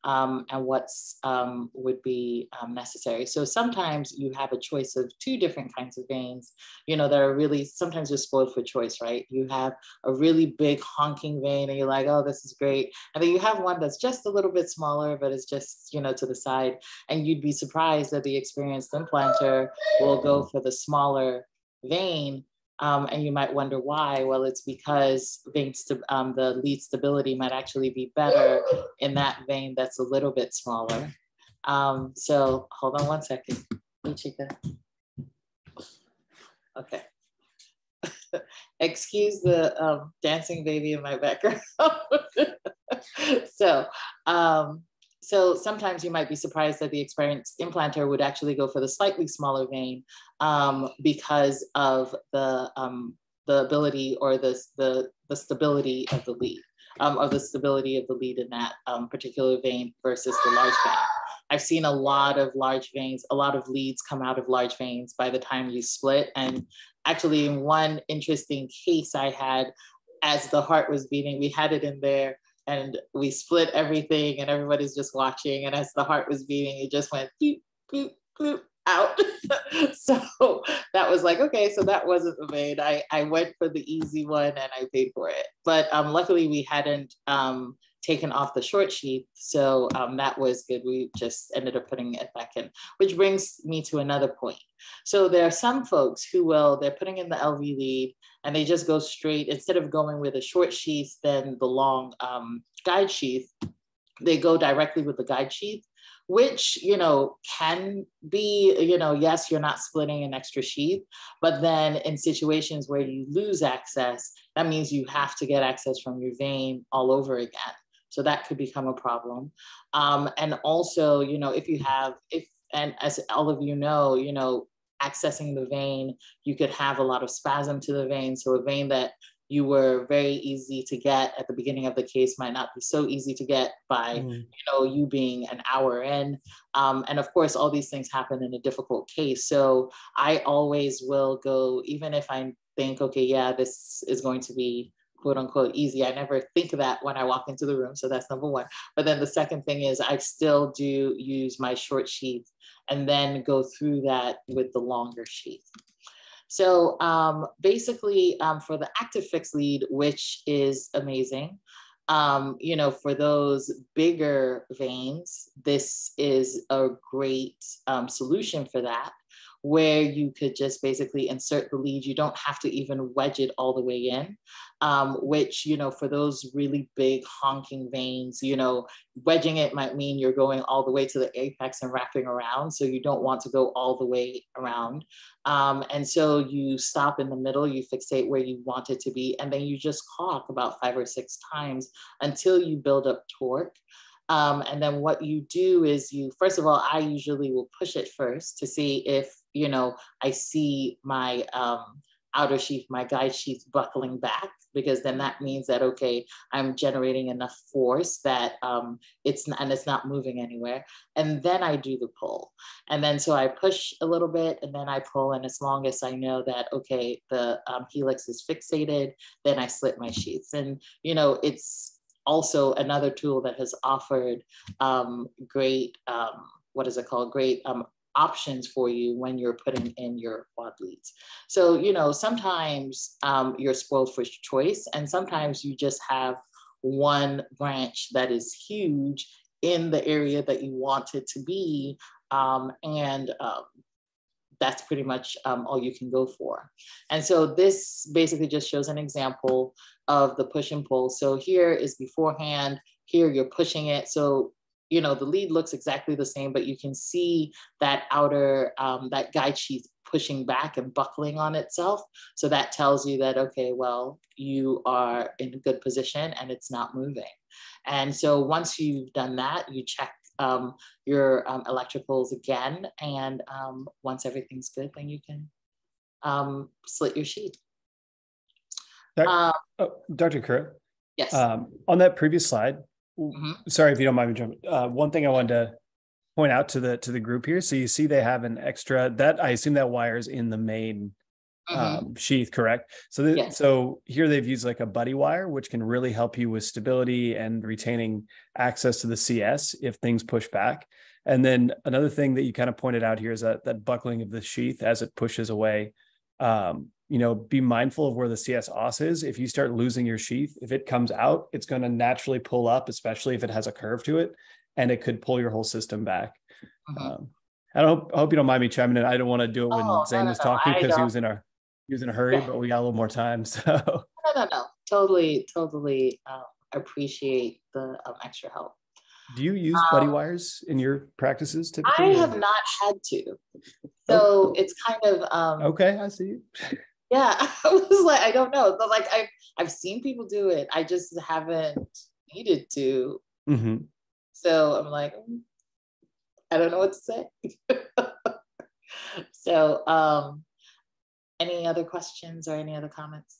um, and what's um, would be um, necessary. So sometimes you have a choice of two different kinds of veins, you know, that are really, sometimes you're spoiled for choice, right? You have a really big honking vein and you're like, oh, this is great. And then you have one that's just a little bit smaller, but it's just, you know, to the side. And you'd be surprised that the experienced implanter will go for the smaller vein um, and you might wonder why. Well, it's because vein um, the lead stability might actually be better in that vein that's a little bit smaller. Um, so hold on one second. Hey, Chica. Okay. [LAUGHS] Excuse the um, dancing baby in my background. [LAUGHS] so um, so sometimes you might be surprised that the experienced implanter would actually go for the slightly smaller vein um, because of the, um, the ability or the, the, the stability of the lead, um, or the stability of the lead in that um, particular vein versus the large vein. I've seen a lot of large veins, a lot of leads come out of large veins by the time you split. And actually in one interesting case I had, as the heart was beating, we had it in there and we split everything and everybody's just watching. And as the heart was beating, it just went boop, boop, boop, out. [LAUGHS] so that was like, okay, so that wasn't the vein. I, I went for the easy one and I paid for it. But um, luckily we hadn't um, taken off the short sheath. So um, that was good. We just ended up putting it back in, which brings me to another point. So there are some folks who will, they're putting in the LV lead and they just go straight, instead of going with a short sheath, then the long um, guide sheath, they go directly with the guide sheath which you know can be you know yes you're not splitting an extra sheath but then in situations where you lose access that means you have to get access from your vein all over again so that could become a problem. Um, and also, you know, if you have, if, and as all of you know, you know, accessing the vein, you could have a lot of spasm to the vein. So a vein that you were very easy to get at the beginning of the case might not be so easy to get by mm. you know you being an hour in um, and of course all these things happen in a difficult case so i always will go even if i think okay yeah this is going to be quote unquote easy. I never think of that when I walk into the room. So that's number one. But then the second thing is I still do use my short sheath and then go through that with the longer sheath. So um, basically um, for the active fix lead, which is amazing, um, you know, for those bigger veins, this is a great um, solution for that where you could just basically insert the lead. You don't have to even wedge it all the way in, um, which, you know, for those really big honking veins, you know, wedging it might mean you're going all the way to the apex and wrapping around. So you don't want to go all the way around. Um, and so you stop in the middle, you fixate where you want it to be, and then you just caulk about five or six times until you build up torque. Um, and then what you do is you, first of all, I usually will push it first to see if you know, I see my um, outer sheath, my guide sheath buckling back, because then that means that, okay, I'm generating enough force that um, it's not, and it's not moving anywhere. And then I do the pull. And then so I push a little bit and then I pull. And as long as I know that, okay, the um, helix is fixated, then I slit my sheaths. And, you know, it's also another tool that has offered um, great, um, what is it called? Great um, options for you when you're putting in your quad leads. So, you know, sometimes um, you're spoiled for choice, and sometimes you just have one branch that is huge in the area that you want it to be. Um, and um, that's pretty much um, all you can go for. And so this basically just shows an example of the push and pull. So here is beforehand, here you're pushing it. So you know, the lead looks exactly the same, but you can see that outer, um, that guide sheath pushing back and buckling on itself. So that tells you that, okay, well, you are in a good position and it's not moving. And so once you've done that, you check um, your um, electricals again. And um, once everything's good, then you can um, slit your sheet. Dr. Uh, oh, Dr. Ekeruo, yes. Um, on that previous slide, mm-hmm. sorry if you don't mind me jumping. Uh, one thing I wanted to point out to the to the group here. So you see they have an extra that I assume that wires in the main mm-hmm. um, sheath, correct? So the, yes. so here they've used like a buddy wire, which can really help you with stability and retaining access to the CS if things push back. And then another thing that you kind of pointed out here is that that buckling of the sheath as it pushes away. Um, you know, be mindful of where the CS os is. If you start losing your sheath, if it comes out, it's going to naturally pull up, especially if it has a curve to it, and it could pull your whole system back. Mm-hmm. Um, I don't I hope you don't mind me chiming in. I don't want to do it when oh, Zain no, was no, talking because he was in a he was in a hurry, yeah. but we got a little more time. [LAUGHS] So no, no, no, totally, totally um, appreciate the um, extra help. Do you use buddy um, wires in your practices typically? I have not had to, so oh. it's kind of um, okay. I see. [LAUGHS] yeah [LAUGHS] i was like i don't know but like i've i've seen people do it i just haven't needed to. Mm-hmm. so i'm like mm, i don't know what to say. [LAUGHS] So um any other questions or any other comments?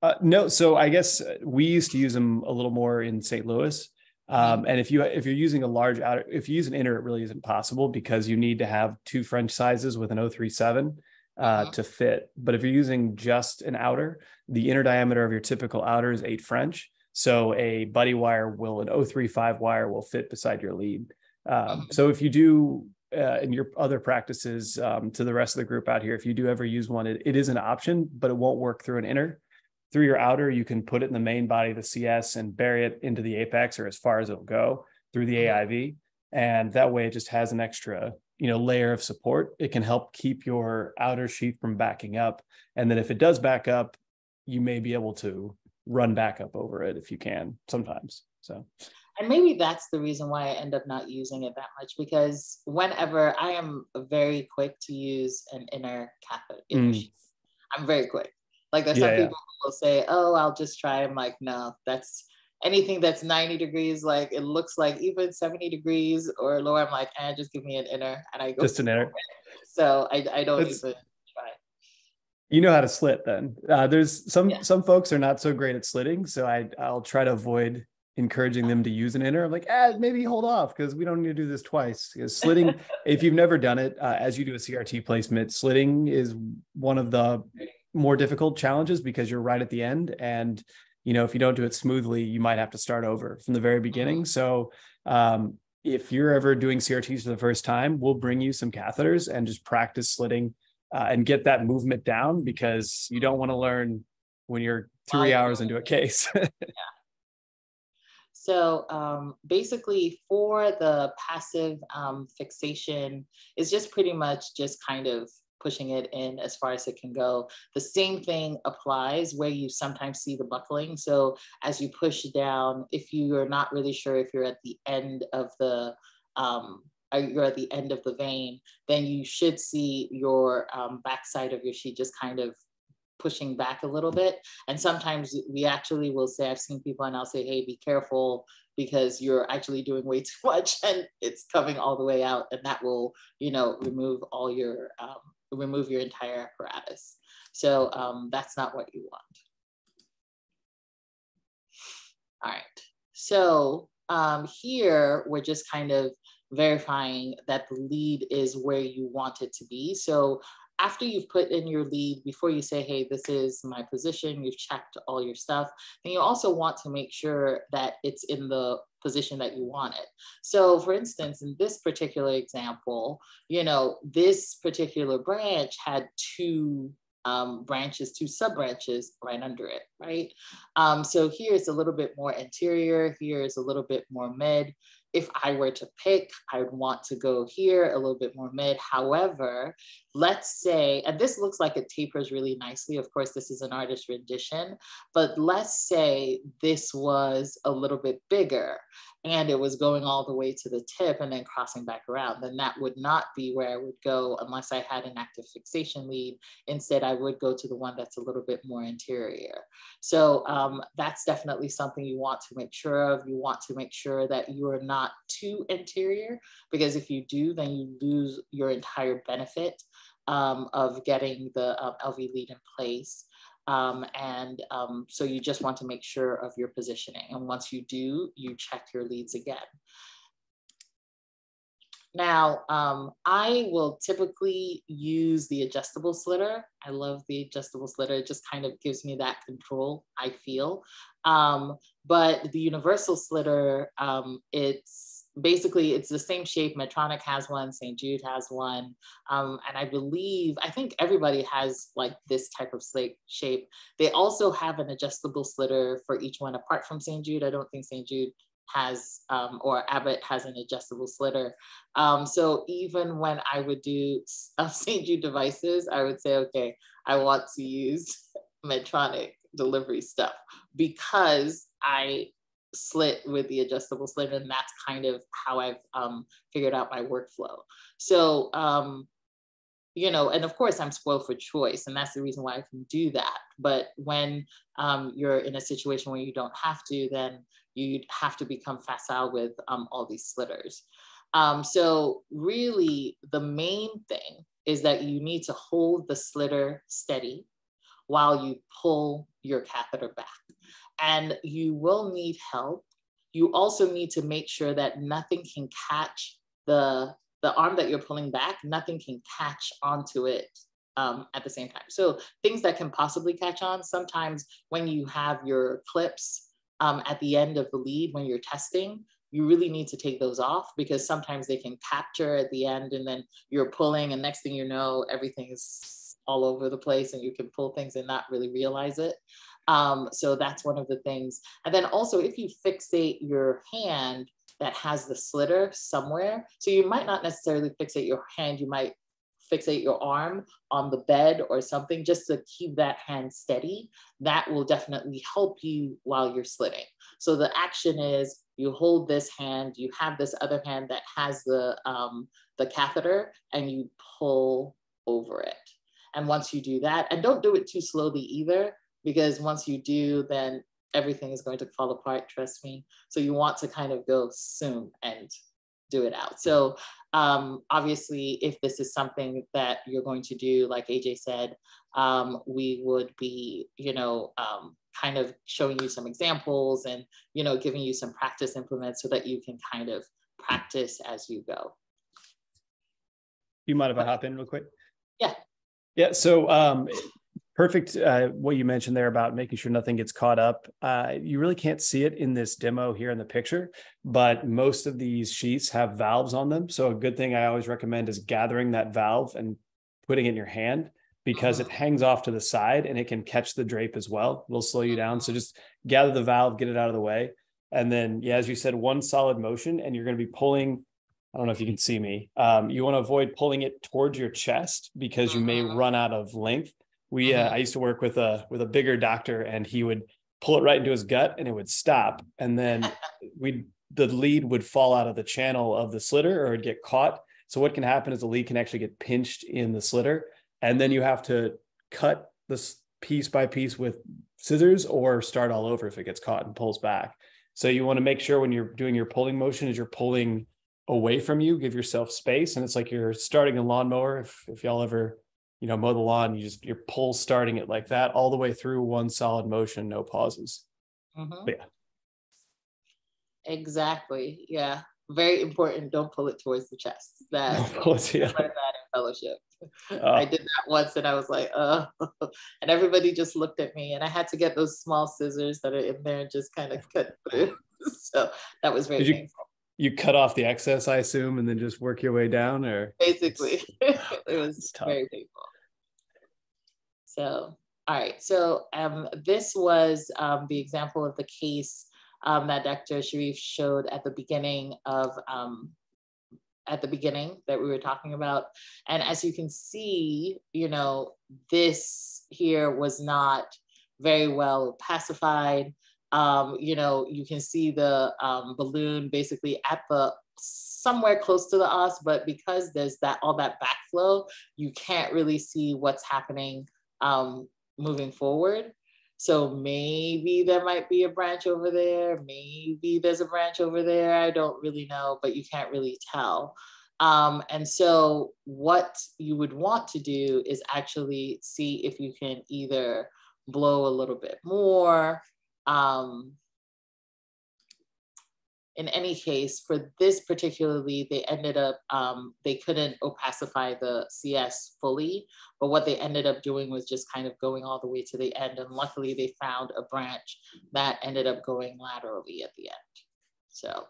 Uh, no so i guess we used to use them a little more in st louis um, and if you if you're using a large outer, if you use an inner, it really isn't possible because you need to have two French sizes with an 037 uh, mm-hmm. to fit. But if you're using just an outer, the inner diameter of your typical outer is eight French. So a buddy wire will, an 035 wire will fit beside your lead. Um, mm-hmm. so if you do uh, in your other practices um, to the rest of the group out here, if you do ever use one, it, it is an option, but it won't work through an inner. Through your outer, you can put it in the main body of the CS and bury it into the apex or as far as it'll go through the mm-hmm. AIV. And that way it just has an extra you know layer of support it can help keep your outer sheath from backing up and then if it does back up you may be able to run back up over it if you can sometimes so and maybe that's the reason why i end up not using it that much because whenever i am very quick to use an inner catheter inner mm. i'm very quick like there's yeah, some people yeah. who will say oh i'll just try i'm like no that's anything that's 90 degrees, like it looks like even 70 degrees or lower, I'm like, eh, just give me an inner and I go. Just an inner. So I, I don't it's, even try. You know how to slit then. Uh, there's some, yeah. some folks are not so great at slitting. So I, I'll try to avoid encouraging them to use an inner. I'm like, ah, maybe hold off because we don't need to do this twice. Because slitting, [LAUGHS] if you've never done it, uh, as you do a CRT placement, slitting is one of the more difficult challenges because you're right at the end and you know if you don't do it smoothly you might have to start over from the very beginning mm-hmm. so um, if you're ever doing crts for the first time we'll bring you some catheters and just practice slitting uh, and get that movement down because you don't want to learn when you're three hours into a case [LAUGHS] yeah. So um, basically, for the passive um, fixation, is just pretty much just kind of pushing it in as far as it can go. The same thing applies where you sometimes see the buckling. So as you push down, if you are not really sure if you're at the end of the um, you're at the end of the vein, then you should see your um, backside of your sheet just kind of pushing back a little bit. And sometimes we actually will say, I've seen people and I'll say, hey, be careful because you're actually doing way [LAUGHS] too much and it's coming all the way out and that will, you know, remove all your, um, remove your entire apparatus. So um, that's not what you want. All right, so um, here we're just kind of verifying that the lead is where you want it to be. So after you've put in your lead, before you say, hey, this is my position, you've checked all your stuff, then you also want to make sure that it's in the position that you want it. So for instance, in this particular example, you know, this particular branch had two um, branches, two sub branches right under it, right? Um, so here is a little bit more anterior, here is a little bit more mid if I were to pick, I would want to go here a little bit more mid. However, let's say, and this looks like it tapers really nicely. Of course, this is an artist rendition, but let's say this was a little bit bigger and it was going all the way to the tip and then crossing back around, then that would not be where I would go unless I had an active fixation lead. Instead, I would go to the one that's a little bit more anterior. So um, that's definitely something you want to make sure of. You want to make sure that you are not too anterior, because if you do, then you lose your entire benefit um, of getting the um, LV lead in place. Um, and um, so you just want to make sure of your positioning. And once you do, you check your leads again. Now, um, I will typically use the adjustable slitter. I love the adjustable slitter. It just kind of gives me that control, I feel. Um, but the universal slitter, um, it's basically it's the same shape. Medtronic has one, St. Jude has one. Um, and I believe, I think everybody has like this type of slate shape. They also have an adjustable slitter for each one apart from St. Jude. I don't think St. Jude has um, or Abbott has an adjustable slitter. Um, so even when I would do St. [LAUGHS] Jude devices, I would say, okay, I want to use [LAUGHS] Medtronic delivery stuff because I slit with the adjustable slit and that's kind of how I've um, figured out my workflow. So, um, you know, and of course I'm spoiled for choice and that's the reason why I can do that. But when um, you're in a situation where you don't have to, then you have to become facile with um, all these slitters. Um, so really the main thing is that you need to hold the slitter steady while you pull your catheter back and you will need help. You also need to make sure that nothing can catch the, the arm that you're pulling back, nothing can catch onto it um, at the same time. So things that can possibly catch on, sometimes when you have your clips um, at the end of the lead, when you're testing, you really need to take those off because sometimes they can capture at the end and then you're pulling and next thing you know, everything is all over the place and you can pull things and not really realize it. Um, so that's one of the things. And then also if you fixate your hand that has the slitter somewhere, so you might not necessarily fixate your hand, you might fixate your arm on the bed or something just to keep that hand steady. That will definitely help you while you're slitting. So the action is you hold this hand, you have this other hand that has the, um, the catheter and you pull over it. And once you do that, and don't do it too slowly either, because once you do, then everything is going to fall apart, trust me. So you want to kind of go soon and do it out. So um, obviously, if this is something that you're going to do, like AJ said, um, we would be, you know, um, kind of showing you some examples and, you know, giving you some practice implements so that you can kind of practice as you go. You might have a hop in real quick? Yeah. Yeah. So um, perfect uh, what you mentioned there about making sure nothing gets caught up uh, you really can't see it in this demo here in the picture but most of these sheets have valves on them so a good thing i always recommend is gathering that valve and putting it in your hand because it uh-huh. hangs off to the side and it can catch the drape as well it'll slow you down so just gather the valve get it out of the way and then yeah as you said one solid motion and you're going to be pulling I don't know if you can see me. Um, you want to avoid pulling it towards your chest because you may uh-huh. run out of length we uh, mm-hmm. I used to work with a with a bigger doctor, and he would pull it right into his gut, and it would stop, and then [LAUGHS] we the lead would fall out of the channel of the slitter or it'd get caught. So what can happen is the lead can actually get pinched in the slitter, and then you have to cut this piece by piece with scissors or start all over if it gets caught and pulls back. So you want to make sure when you're doing your pulling motion is you're pulling away from you, give yourself space. And it's like you're starting a lawnmower. If if y'all ever, you know, mow the lawn, you just you're pull starting it like that all the way through one solid motion, no pauses. Mm-hmm. yeah. Exactly. Yeah. Very important. Don't pull it towards the chest. That, [LAUGHS] it, yeah. that in fellowship. Uh, I did that once and I was like, uh, [LAUGHS] and everybody just looked at me and I had to get those small scissors that are in there and just kind of [LAUGHS] cut through. so that was very you, painful. You cut off the excess, I assume, and then just work your way down or basically [LAUGHS] it was very painful. So, all right. So um, this was um, the example of the case um, that Dr. Sharif showed at the beginning of um, at the beginning that we were talking about. And as you can see, you know, this here was not very well pacified. Um, you know, you can see the um, balloon basically at the somewhere close to the os, but because there's that all that backflow, you can't really see what's happening um, moving forward. So maybe there might be a branch over there. Maybe there's a branch over there. I don't really know, but you can't really tell. Um, and so what you would want to do is actually see if you can either blow a little bit more, um, in any case, for this particularly, they ended up, um, they couldn't opacify the CS fully, but what they ended up doing was just kind of going all the way to the end. And luckily they found a branch that ended up going laterally at the end. So,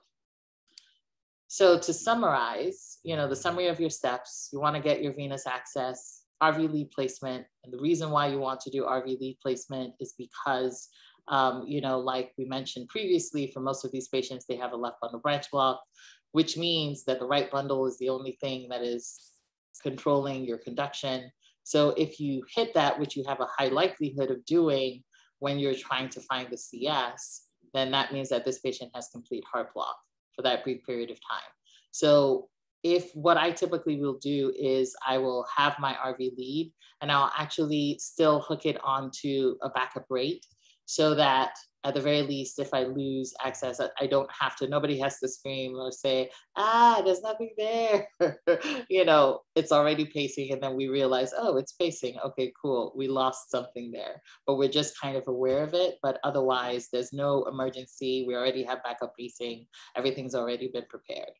so to summarize, you know, the summary of your steps, you wanna get your venous access, RV lead placement. And the reason why you want to do RV lead placement is because um, you know, like we mentioned previously, for most of these patients, they have a left bundle branch block, which means that the right bundle is the only thing that is controlling your conduction. So if you hit that, which you have a high likelihood of doing when you're trying to find the CS, then that means that this patient has complete heart block for that brief period of time. So if what I typically will do is I will have my RV lead and I'll actually still hook it onto a backup rate so that at the very least, if I lose access, I, don't have to, nobody has to scream or say, ah, there's nothing there. [LAUGHS] you know, it's already pacing. And then we realize, oh, it's pacing. Okay, cool. We lost something there. But we're just kind of aware of it. But otherwise, there's no emergency. We already have backup pacing. Everything's already been prepared.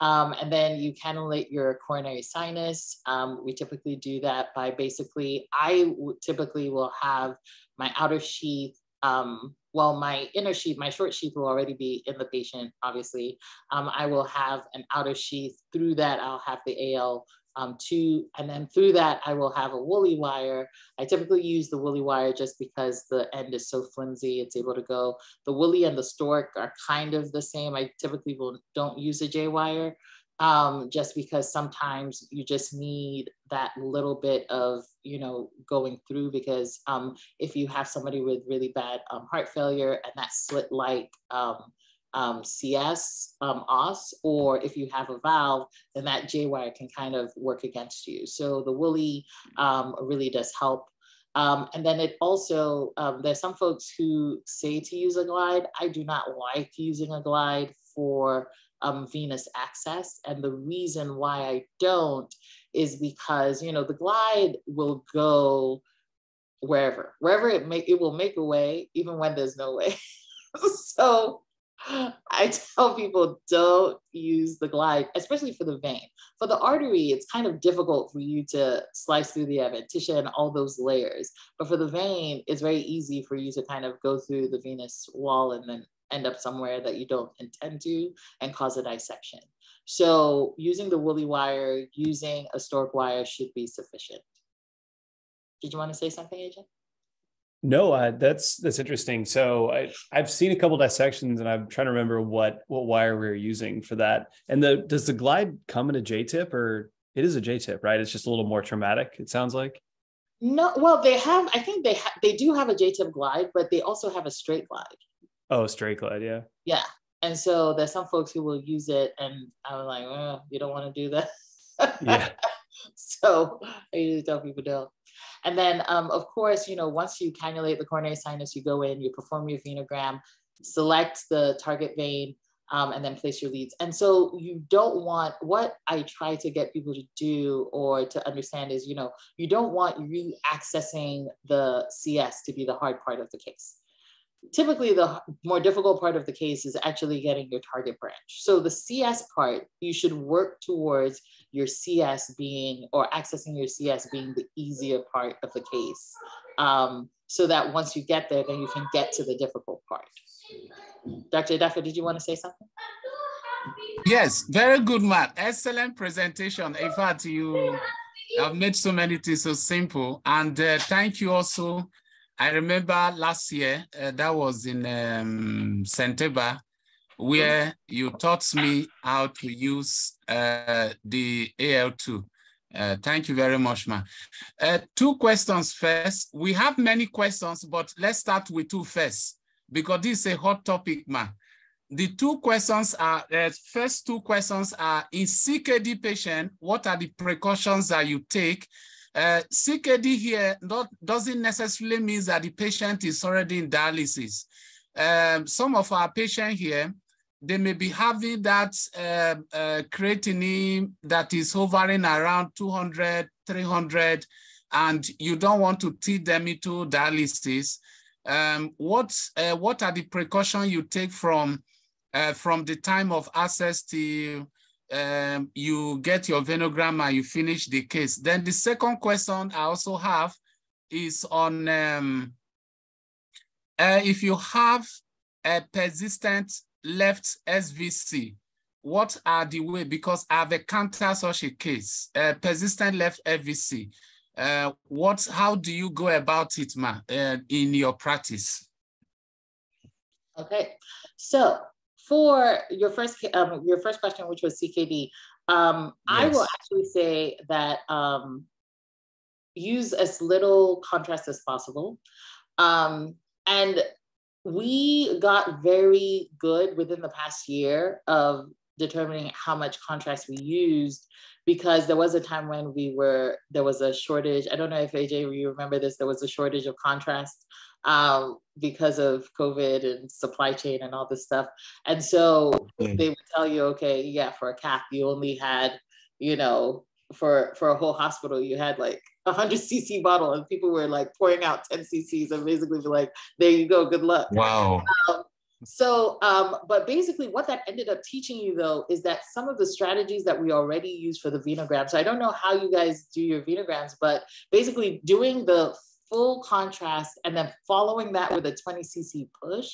Um, and then you cannulate your coronary sinus. Um, we typically do that by basically, I typically will have my outer sheath, um, well, my inner sheath, my short sheath will already be in the patient, obviously. Um, I will have an outer sheath. Through that, I'll have the AL um, two, and then through that, I will have a Wholey wire. I typically use the Wholey wire just because the end is so flimsy, it's able to go. The Wholey and the stork are kind of the same. I typically will, don't use a J wire um, just because sometimes you just need that little bit of, you know, going through because um, if you have somebody with really bad um, heart failure and that slit like um, um, CS um, os, or if you have a valve, then that J wire can kind of work against you. So the Wholey um, really does help. Um, and then it also, um, there's some folks who say to use a glide. I do not like using a glide for um, venous access. And the reason why I don't is because, you know, the glide will go wherever, wherever it make it will make a way, even when there's no way. [LAUGHS] so I tell people don't use the glide, especially for the vein. For the artery, it's kind of difficult for you to slice through the adventitia and all those layers. But for the vein, it's very easy for you to kind of go through the venous wall and then end up somewhere that you don't intend to and cause a dissection. So using the Wholey wire, using a stork wire should be sufficient. Did you want to say something, AJ? No, uh, that's that's interesting. So I I've seen a couple dissections, and I'm trying to remember what what wire we are using for that. And the does the glide come in a J tip, or it is a J tip, right? It's just a little more traumatic. It sounds like. No, well, they have. I think they ha- they do have a J tip glide, but they also have a straight glide. Oh, straight glide, yeah. Yeah. And so there's some folks who will use it and I'm like, oh, you don't want to do that. yeah. [LAUGHS] so I usually tell people don't. And then, um, of course, you know, once you cannulate the coronary sinus, you go in, you perform your venogram, select the target vein, um, and then place your leads. And so you don't want what I try to get people to do or to understand is, you know, you don't want re-accessing the CS to be the hard part of the case. Typically, the more difficult part of the case is actually getting your target branch. So the CS part, you should work towards your CS being or accessing your CS being the easier part of the case. Um, so that once you get there, then you can get to the difficult part. Dr. Duffer, did you want to say something? Yes, very good, Matt. Excellent presentation. In fact, you have made so many things so simple. And uh, thank you also. I remember last year, uh, that was in um, September, where you taught me how to use uh, the AL2. Uh, thank you very much, ma. Uh, two questions first. We have many questions, but let's start with two first because this is a hot topic, man. The two questions are, uh, first two questions are, in CKD patient, what are the precautions that you take? Uh, CKD here not, doesn't necessarily mean that the patient is already in dialysis. Um, some of our patients here, they may be having that uh, uh, creatinine that is hovering around 200, 300, and you don't want to teach them into dialysis um, what uh, what are the precautions you take from uh, from the time of access to um, you get your venogram and you finish the case? Then the second question I also have is on um, uh, if you have a persistent left SVC, what are the way, because I have encountered such a case, uh, persistent left SVC. Uh, what, how do you go about it, ma, uh, in your practice? Okay, so for your first um, your first question, which was CKD, um, yes. I will actually say that um, use as little contrast as possible. Um, and we got very good within the past year of determining how much contrast we used because there was a time when we were there was a shortage i don't know if aj you remember this there was a shortage of contrast um, because of covid and supply chain and all this stuff. And so they would tell you okay yeah for a cap you only had you know for for a whole hospital you had like a 100 cc [LAUGHS] bottle and people were like pouring out 10 cc's and basically be like there you go good luck. Wow. Um, so, um, but basically, what that ended up teaching you though is that some of the strategies that we already use for the venogram. So, I don't know how you guys do your venograms, but basically, doing the full contrast and then following that with a 20 cc push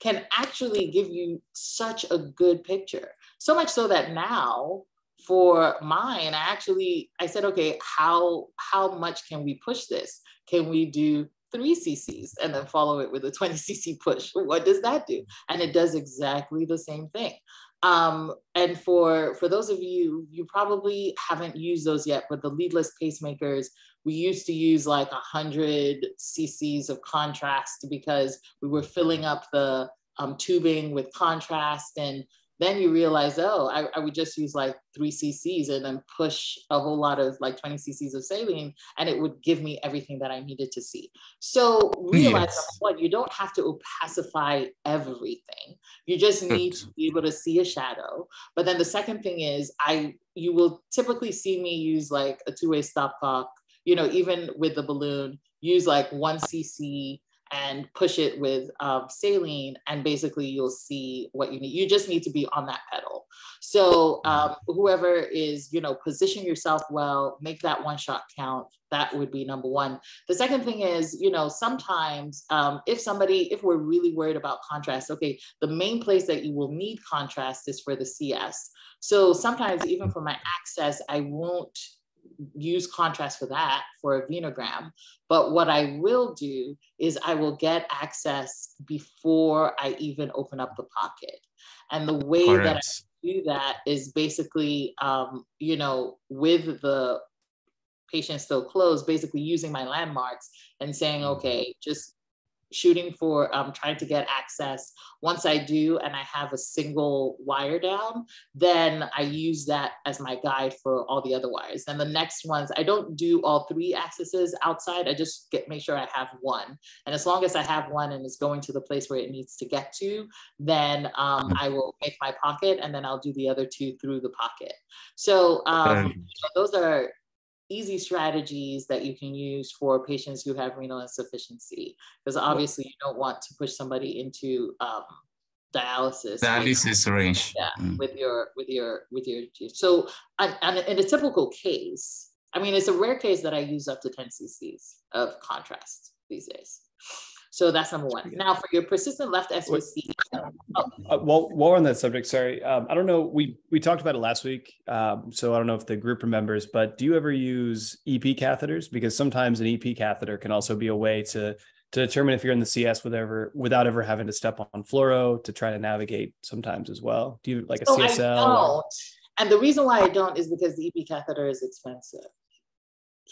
can actually give you such a good picture. So much so that now for mine, I actually I said, okay, how how much can we push this? Can we do three cc's and then follow it with a 20 cc push. What does that do? And it does exactly the same thing. Um, and for for those of you, you probably haven't used those yet, but the leadless pacemakers, we used to use like 100 cc's of contrast because we were filling up the um, tubing with contrast and then you realize, oh, I, I, would just use like three cc's and then push a whole lot of like 20 cc's of saline and it would give me everything that I needed to see. So realize yes. what you don't have to opacify everything. You just need to be able to see a shadow. But then the second thing is I you will typically see me use like a two-way stopcock, you know, even with the balloon, use like one cc and push it with um, saline and basically you'll see what you need. You just need to be on that pedal. So um, whoever is you know position yourself well make that one shot count that would be number one. The second thing is you know sometimes um, if somebody if we're really worried about contrast okay the main place that you will need contrast is for the cs so sometimes even for my access i won't use contrast for that for a venogram. But what I will do is I will get access before I even open up the pocket. And the way that I do that is basically, um, you know, with the patient still closed, basically using my landmarks and saying, mm-hmm. okay, just shooting for um, trying to get access. Once I do and I have a single wire down, then I use that as my guide for all the other wires. And the next ones, I don't do all three accesses outside. I just get make sure I have one. And as long as I have one and it's going to the place where it needs to get to, then um, I will make my pocket and then I'll do the other two through the pocket. So um, those are easy strategies that you can use for patients who have renal insufficiency because obviously you don't want to push somebody into um, dialysis dialysis range. Yeah mm. with your with your with your so and, and in a typical case i mean it's a rare case that i use up to 10 cc's of contrast these days so that's number one. Now for your persistent left SVC. Oh. Uh, while, while we're on that subject, sorry, um, I don't know. We we talked about it last week, um, so I don't know if the group remembers. But do you ever use EP catheters? Because sometimes an EP catheter can also be a way to to determine if you're in the CS without without ever having to step on fluoro to try to navigate sometimes as well. Do you like a so CSL? I don't. Or... And the reason why I don't is because the EP catheter is expensive.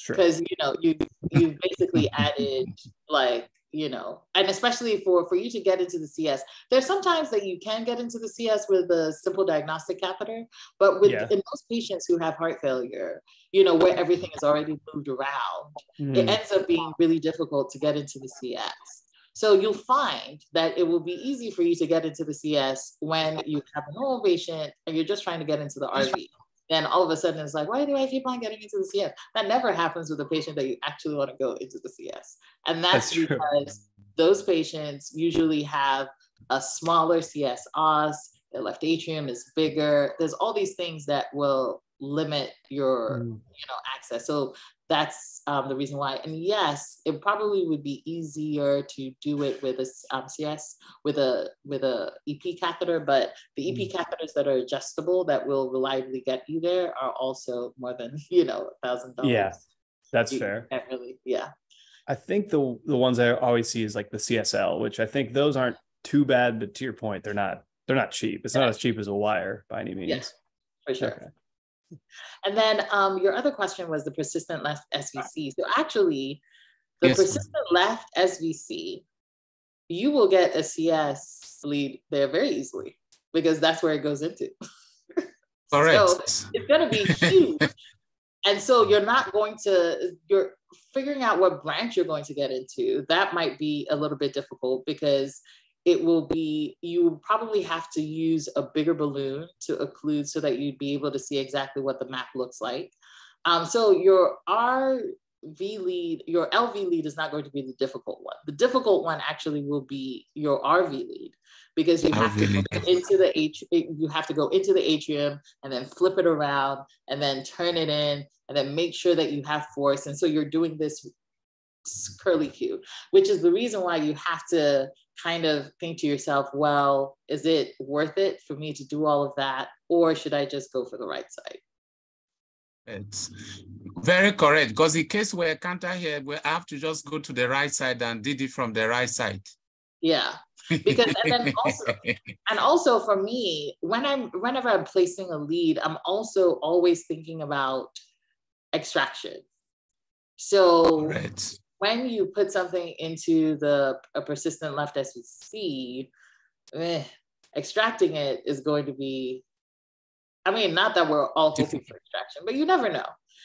Because you know you you basically added like you know, and especially for for you to get into the CS, there's sometimes that you can get into the CS with a simple diagnostic catheter, but with yeah. in most patients who have heart failure, you know, where everything is already moved around, mm. it ends up being really difficult to get into the CS. So you'll find that it will be easy for you to get into the CS when you have a normal patient and you're just trying to get into the RV. Then all of a sudden it's like, why do I keep on getting into the CS? That never happens with a patient that you actually want to go into the CS. And that's, that's because those patients usually have a smaller CS os, their left atrium is bigger. There's all these things that will limit your mm. you know access. So that's um, the reason why. And yes, it probably would be easier to do it with a um, CS with a with a EP catheter, but the EP mm. catheters that are adjustable that will reliably get you there are also more than [LAUGHS] you know a thousand dollars. Yeah, that's you fair. Really, yeah. I think the the ones I always see is like the CSL, which I think those aren't too bad, but to your point, they're not they're not cheap. It's yeah. not as cheap as a wire by any means. Yes, for sure. Okay. And then um, your other question was the persistent left SVC. So actually, the yes. persistent left SVC, you will get a CS lead there very easily because that's where it goes into. [LAUGHS] Correct. so it's going to be huge. and so you're not going to, you're figuring out what branch you're going to get into. That might be a little bit difficult because it will be, you probably have to use a bigger balloon to occlude so that you'd be able to see exactly what the map looks like. Um, so your RV lead, your LV lead is not going to be the difficult one. The difficult one actually will be your RV lead because you have to go into the atrium, you have to go into the atrium and then flip it around and then turn it in and then make sure that you have force. And so you're doing this curly Q, which is the reason why you have to kind of think to yourself, well, is it worth it for me to do all of that? Or should I just go for the right side? It's very correct. Because in case we're counter here, we have to just go to the right side and did it from the right side. Yeah. Because and then also [LAUGHS] and also for me, when I'm whenever I'm placing a lead, I'm also always thinking about extraction. So right when you put something into the a persistent left SVC, eh, extracting it is going to be, I mean, not that we're all hoping for extraction, but you never know.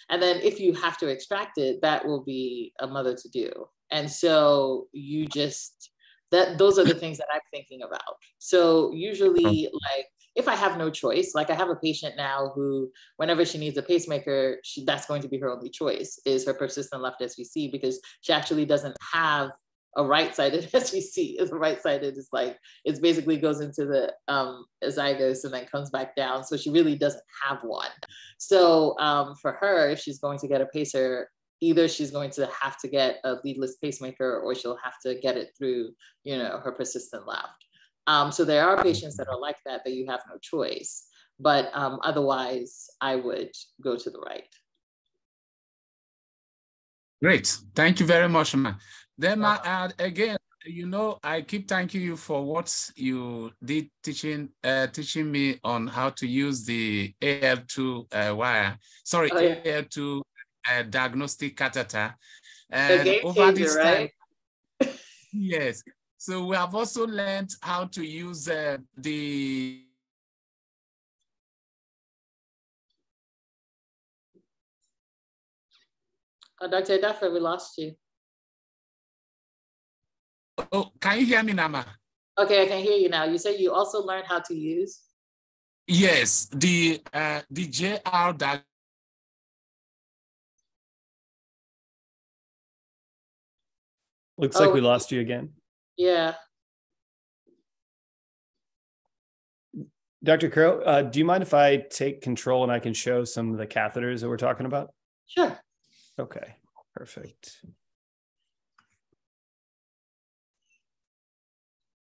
And then if you have to extract it, that will be a mother to do. And so you just that those are the things that I'm thinking about. So usually like if I have no choice, like I have a patient now who, whenever she needs a pacemaker, she, that's going to be her only choice is her persistent left SVC because she actually doesn't have a right-sided [LAUGHS] SVC. Is right-sided is like it basically goes into the um, azygos and then comes back down. So she really doesn't have one. So um, for her, if she's going to get a pacer, either she's going to have to get a leadless pacemaker or she'll have to get it through, you know, her persistent left. Um, so there are patients that are like that, that you have no choice. But um, otherwise, I would go to the right. Great. Thank you very much, man. Then I add again, you know, I keep thanking you for what you did teaching uh, teaching me on how to use the AL2 uh, wire, sorry, oh, yeah. AL2 uh, diagnostic catheter. And over this time, [LAUGHS] yes. So we have also learned how to use uh, the Oh, Dr. Duffer, we lost you. Oh, can you hear me, Nama? Okay, I can hear you now. You said you also learned how to use? Yes, the uh, the JR that Looks oh, like we lost you again. Yeah. Dr. Crow, uh, do you mind if I take control and I can show some of the catheters that we're talking about? Sure. Okay, perfect.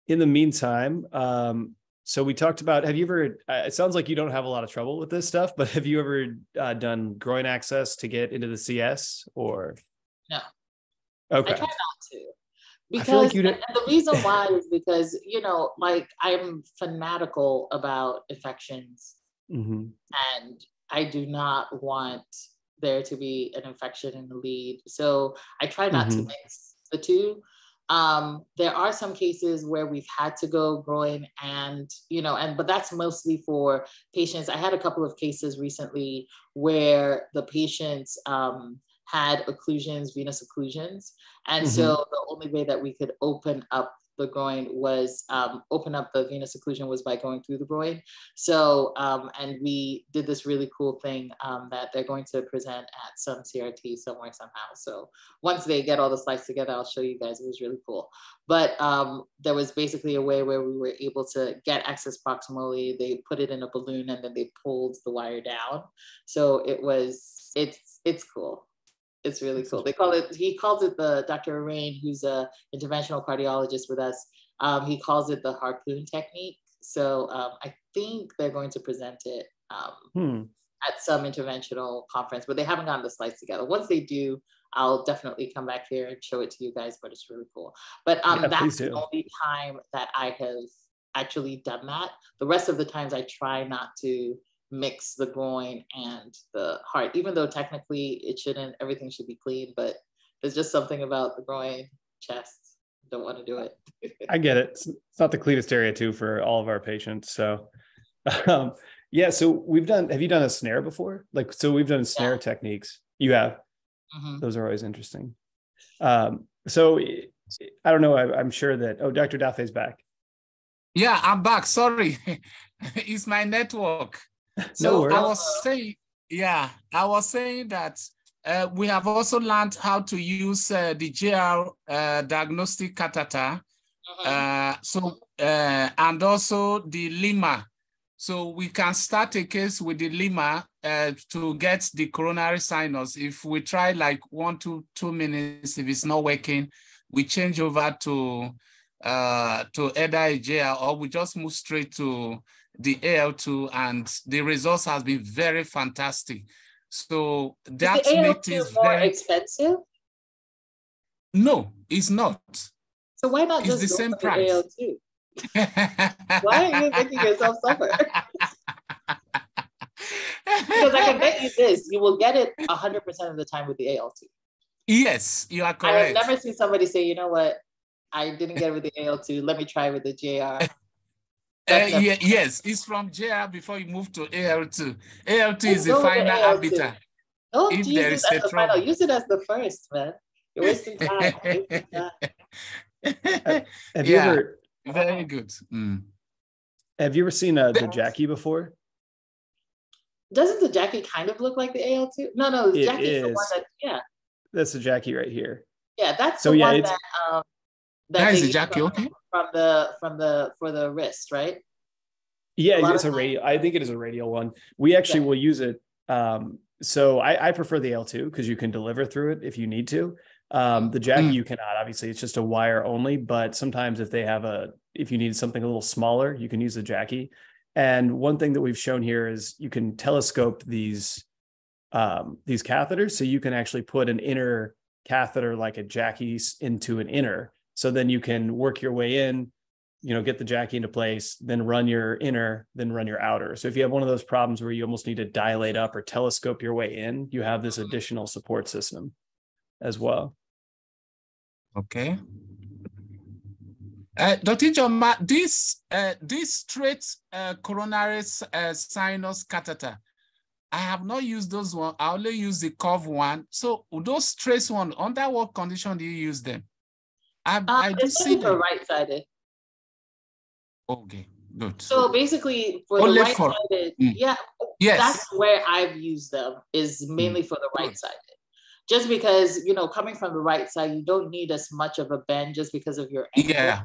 In the meantime, um, so we talked about, have you ever, uh, it sounds like you don't have a lot of trouble with this stuff, but have you ever uh, done groin access to get into the CS or? No. Okay. I try not to. Because like the reason why is because, you know, like I'm fanatical about infections mm-hmm. and I do not want there to be an infection in the lead. So I try not mm-hmm. to mix the two. Um, there are some cases where we've had to go groin and, you know, and but that's mostly for patients. I had a couple of cases recently where the patients um, had occlusions, venous occlusions. And mm-hmm. so the only way that we could open up the groin was um, open up the venous occlusion was by going through the groin. So, um, and we did this really cool thing um, that they're going to present at some CRT somewhere somehow. So once they get all the slides together, I'll show you guys. It was really cool. But um, there was basically a way where we were able to get access proximally. They put it in a balloon and then they pulled the wire down. So it was, it's, it's cool. It's really cool. They call it, he calls it the Dr. Rain, who's a interventional cardiologist with us. Um, he calls it the harpoon technique. So um, I think they're going to present it um, hmm. at some interventional conference, but they haven't gotten the slides together. Once they do, I'll definitely come back here and show it to you guys, but it's really cool. But um, yeah, that's the only time that I have actually done that. The rest of the times I try not to mix the groin and the heart, even though technically it shouldn't, everything should be clean, but there's just something about the groin, chest, don't want to do it. I get it. It's not the cleanest area too for all of our patients. So, [LAUGHS] um, yeah. So we've done, have you done a snare before? Like, so we've done snare yeah. techniques. You have, mm-hmm. those are always interesting. Um, so I don't know. I, am sure that, oh, Dr. Dafe's back. Yeah, I'm back. Sorry. [LAUGHS] it's my network. [LAUGHS] So no I was saying, yeah, I was saying that uh, we have also learned how to use uh, the JR uh, diagnostic catheter. Uh-huh. so, uh, and also the Lima. So we can start a case with the Lima uh, to get the coronary sinus. If we try like one to two minutes, if it's not working, we change over to uh, to either a JR or we just move straight to the AL2 and the results has been very fantastic. So that is makes it more very expensive. No, it's not. So why not it's just the same price? The [LAUGHS] AL2? why are you making yourself suffer? because I can bet you this, you will get it 100% of the time with the AL2. Yes, you are correct. I have never seen somebody say, you know what, I didn't get it with the AL2, let me try with the JR. [LAUGHS] Uh, yeah, yes, it's from JR before you move to AL2. AL2 is the final arbiter. Don't if use there it as the final. Use it as the first, man. You're wasting [LAUGHS] time. [LAUGHS] have you yeah, ever? Very good. Mm. Have you ever seen uh, the Jacky before? Doesn't the Jacky kind of look like the AL2? No, no, the Jacky's the one that, yeah. That's the Jacky right here. Yeah, that's so, the yeah, one that um, that, that is the Jacky, okay from the from the for the wrist, right? Yeah, a it's a radial. I think it is a radial one. We actually yeah. will use it. Um, so I, I prefer the L2 because you can deliver through it if you need to. Um, the Jacky mm. you cannot. Obviously, it's just a wire only. But sometimes if they have a, if you need something a little smaller, you can use the Jacky. And one thing that we've shown here is you can telescope these um, these catheters, so you can actually put an inner catheter like a Jacky into an inner, so then you can work your way in, you know, get the Jacky into place, then run your inner, then run your outer. So if you have one of those problems where you almost need to dilate up or telescope your way in, you have this additional support system as well. Okay. Uh, Dr. Joma, this, uh, this straight uh, coronary uh, sinus catheter, I have not used those one. I only use the curve one. So those straight one, under what condition do you use them? I, I do see the right-sided. Okay, good. So basically, for only the right-sided, mm. yeah, yes. that's where I've used them. Is mm. mainly mm. for the right-sided just because you know coming from the right side you don't need as much of a bend just because of your ankle. yeah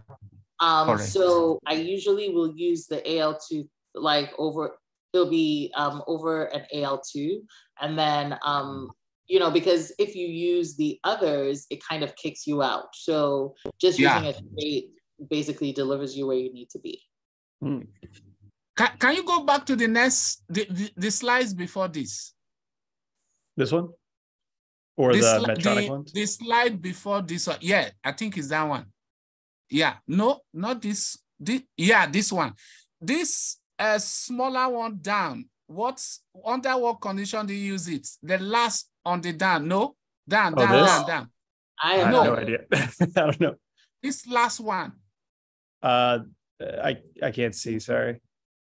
um so i usually will use the al2 like over it'll be um over an al2 and then um you know because if you use the others it kind of kicks you out so just yeah. using a straight basically delivers you where you need to be hmm. can, can you go back to the next the, the, the slides before this this one or the, the Medtronic the, ones? The slide before this one. Yeah, I think it's that one. Yeah, no, not this. this yeah, this one. This uh, smaller one down. What's under what condition do you use it? The last on the down. No, down, oh, down, down, down. I have no, no idea. [LAUGHS] I don't know. This last one. Uh, I I can't see. Sorry.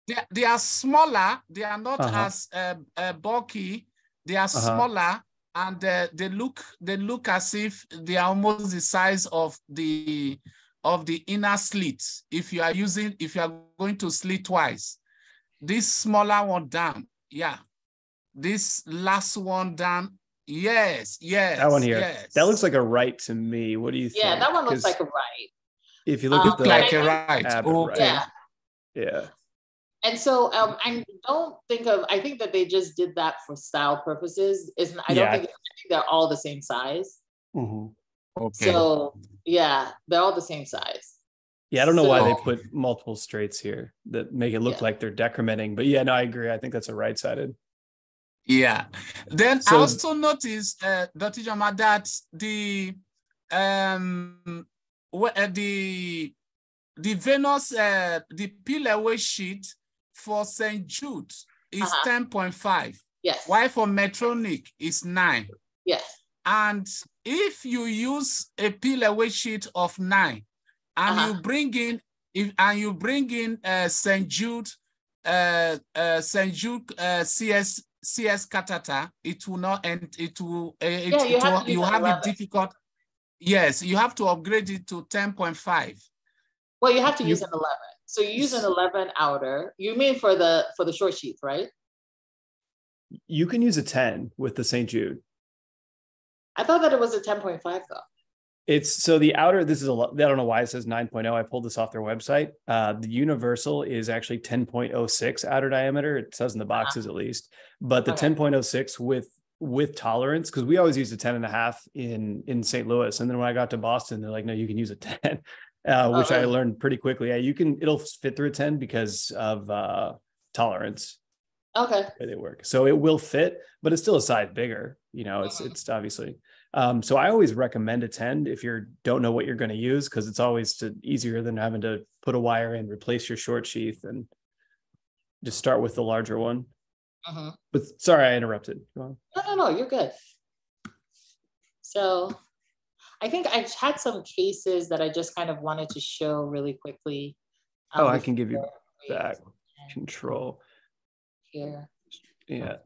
They, they are smaller. They are not uh -huh. as uh, uh, bulky. They are uh -huh. smaller and uh, they look they look as if they are almost the size of the of the inner slit if you are using if you are going to slit twice this smaller one down yeah this last one down yes yes that one here yes. that looks like a right to me what do you think yeah that one looks like a right if you look um, at the like a right okay. yeah yeah and so um, I don't think of. I think that they just did that for style purposes. Isn't I don't yeah. think, I think they're all the same size. Mm-hmm. Okay. So yeah, they're all the same size. Yeah, I don't know so, why they put multiple straights here that make it look yeah. like they're decrementing. But yeah, no, I agree. I think that's a right sided. Yeah. Then so, I also noticed, uh, Dr. Jama, that the um uh, the the venous uh, the peel-away sheet for St. Jude is uh-huh. 10.5. Yes. Why for Medtronic is 9. Yes. And if you use a peel-away sheet of 9 and uh-huh. you bring in if and you bring in uh, St. Jude uh, uh, St. Jude uh, CS CS catheter, it will not end. It will. Uh, it, yeah, you it have, will, you have it difficult. Yes, you have to upgrade it to ten point five. Well, you have to use an eleven. So you use an 11 outer. You mean for the for the short sheath, right? You can use a 10 with the St. Jude. I thought that it was a 10.5 though. It's so the outer, this is a lot, I don't know why it says 9.0. I pulled this off their website. Uh, the universal is actually 10.06 outer diameter. It says in the uh-huh. boxes uh-huh. at least, but the okay. 10.06 with with tolerance because we always used a 10 and a half in in St. Louis. And then when I got to Boston, they're like, no, you can use a 10 [LAUGHS] uh, which I learned pretty quickly. Yeah, you can it'll fit through a 10 because of uh, tolerance. Okay. The they work. So it will fit, but it's still a size bigger. You know, it's mm-hmm. it's obviously. Um, so I always recommend a 10 if you don't know what you're going to use because it's always to, easier than having to put a wire in, replace your short sheath, and just start with the larger one. Uh-huh. But sorry, I interrupted. No, no, no, you're good. So I think I've had some cases that I just kind of wanted to show really quickly. Um, oh, I can give you that control. Here. Yeah.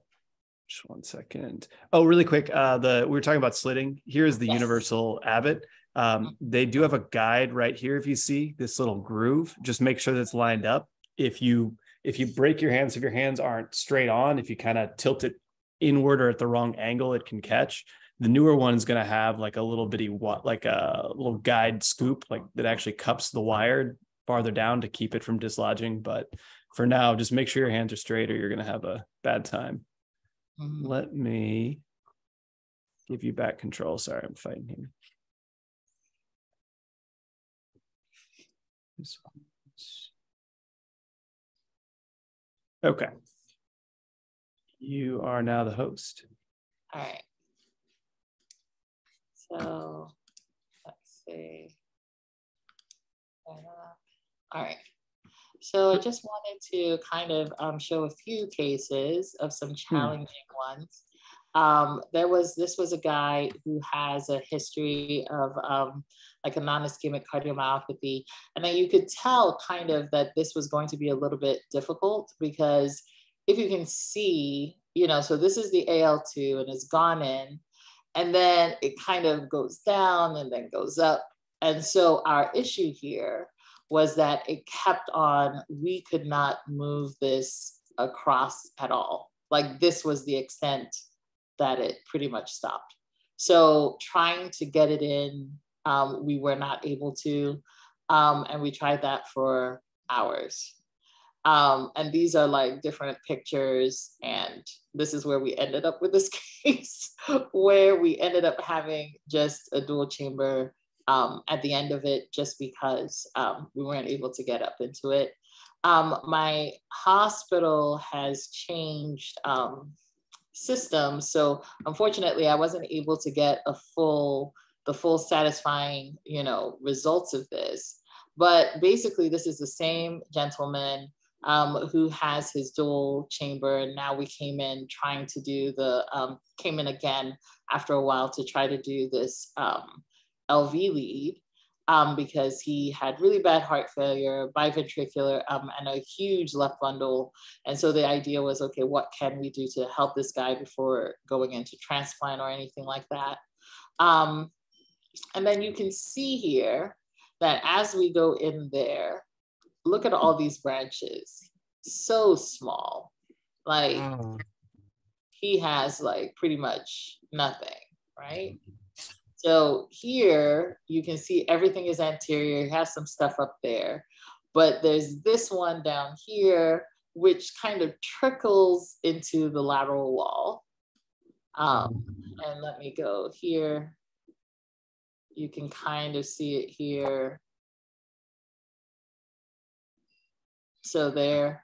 Just one second. Oh, really quick. Uh, the we were talking about slitting. Here's the yes. Universal Abbott. Um, mm-hmm. they do have a guide right here. If you see this little groove, just make sure that's lined up. If you if you break your hands, if your hands aren't straight on, if you kind of tilt it inward or at the wrong angle, it can catch. The newer one is going to have like a little bitty what like a little guide scoop like that actually cups the wire farther down to keep it from dislodging. But for now, just make sure your hands are straight or you're going to have a bad time. Let me give you back control. Sorry, I'm fighting here. Okay. You are now the host. All right. So let's see. All right. So I just wanted to kind of um, show a few cases of some mm-hmm. challenging ones. um, there was this was a guy who has a history of um, like a non-ischemic cardiomyopathy, and then you could tell kind of that this was going to be a little bit difficult because if you can see, you know, so this is the AL2 and it's gone in, and then it kind of goes down and then goes up, and so our issue here was that it kept on. We could not move this across at all. Like this was the extent that it pretty much stopped. So trying to get it in, um, we were not able to. Um, and we tried that for hours. Um, and these are like different pictures. And this is where we ended up with this [LAUGHS] case, where we ended up having just a dual chamber um, at the end of it, just because um, we weren't able to get up into it. Um, my hospital has changed um, system. So unfortunately, I wasn't able to get a full, the full satisfying, you know, results of this. But basically, this is the same gentleman um, who has his dual chamber. And now we came in trying to do the, um, came in again after a while to try to do this um, LV lead um, because he had really bad heart failure, biventricular, um, and a huge left bundle. And so the idea was, okay, what can we do to help this guy before going into transplant or anything like that? Um, and then you can see here that as we go in there, look at all these branches, so small. Like he has like pretty much nothing, right? So here you can see everything is anterior, it has some stuff up there, but there's this one down here, which kind of trickles into the lateral wall. Um, and let me go here. You can kind of see it here. So there,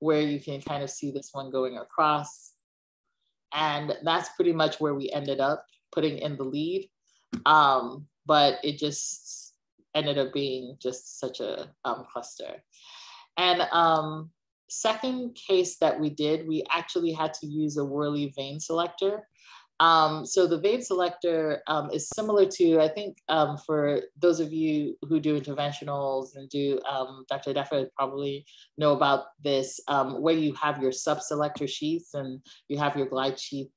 where you can kind of see this one going across. And that's pretty much where we ended up putting in the lead. Um, but it just ended up being just such a um, cluster. And um, second case that we did, we actually had to use a Worley vein selector. Um, so the vein selector um, is similar to, I think um, for those of you who do interventionals and do, um, Dr. Deffa probably know about this, um, where you have your sub-selector sheaths and you have your glide sheath.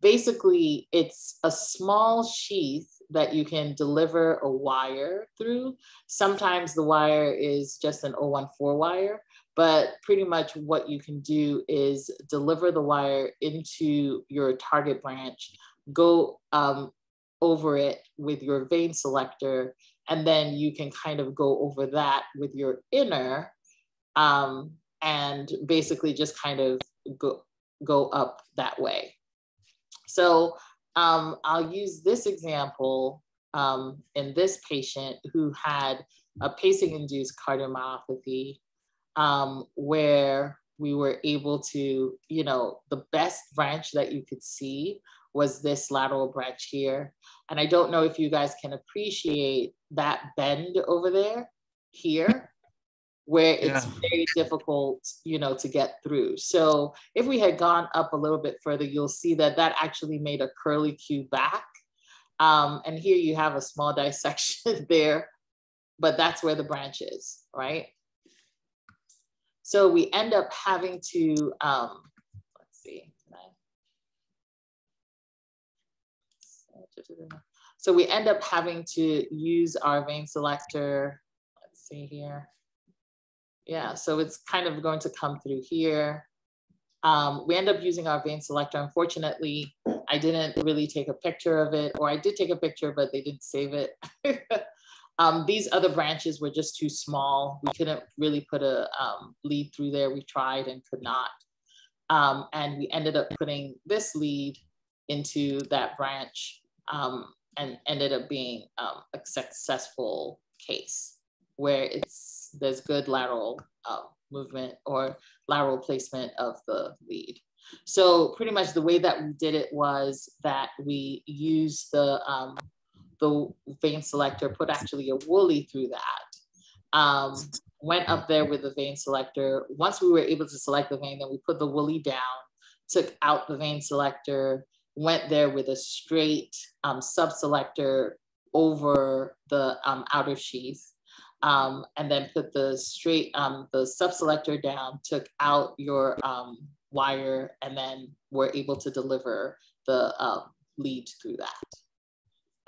Basically, it's a small sheath that you can deliver a wire through. Sometimes the wire is just an 014 wire, but pretty much what you can do is deliver the wire into your target branch, go um, over it with your vein selector, and then you can kind of go over that with your inner um, and basically just kind of go, go up that way. So um, I'll use this example um, in this patient who had a pacing induced cardiomyopathy um, where we were able to, you know, the best branch that you could see was this lateral branch here. And I don't know if you guys can appreciate that bend over there here where it's yeah. very difficult, you know, to get through. So if we had gone up a little bit further, you'll see that that actually made a curly Q back. Um, and here you have a small [LAUGHS] dissection there, but that's where the branch is, right? So we end up having to, um, let's see. So we end up having to use our vein selector. Let's see here. Yeah, so it's kind of going to come through here. Um, we end up using our vein selector. Unfortunately, I didn't really take a picture of it, or I did take a picture, but they didn't save it. [LAUGHS] um, these other branches were just too small. We couldn't really put a um, lead through there. We tried and could not. Um, and we ended up putting this lead into that branch um, and ended up being um, a successful case where it's there's good lateral um, movement or lateral placement of the lead. So pretty much the way that we did it was that we used the um, the vein selector, put actually a Wholey through that. Um, went up there with the vein selector. Once we were able to select the vein, then we put the Wholey down, took out the vein selector, went there with a straight um, subselector over the um, outer sheath, um, and then put the straight, um, the subselector down, took out your um, wire, and then were able to deliver the um, lead through that.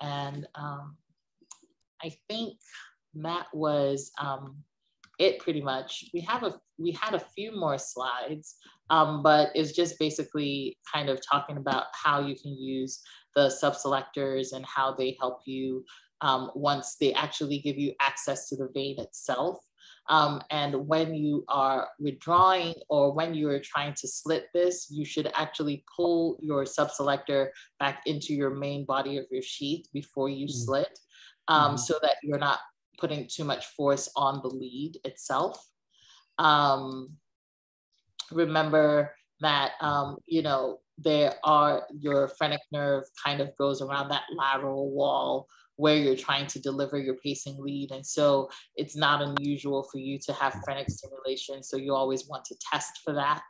And um, I think that was it pretty much. We have a we had a few more slides, um, but it's just basically kind of talking about how you can use the subselectors and how they help you um, once they actually give you access to the vein itself. Um, and when you are withdrawing or when you are trying to slit this, you should actually pull your subselector back into your main body of your sheath before you mm-hmm. slit um, mm-hmm. so that you're not putting too much force on the lead itself. Um, remember that, um, you know, there are your phrenic nerve kind of goes around that lateral wall where you're trying to deliver your pacing lead. And so it's not unusual for you to have phrenic stimulation. So you always want to test for that.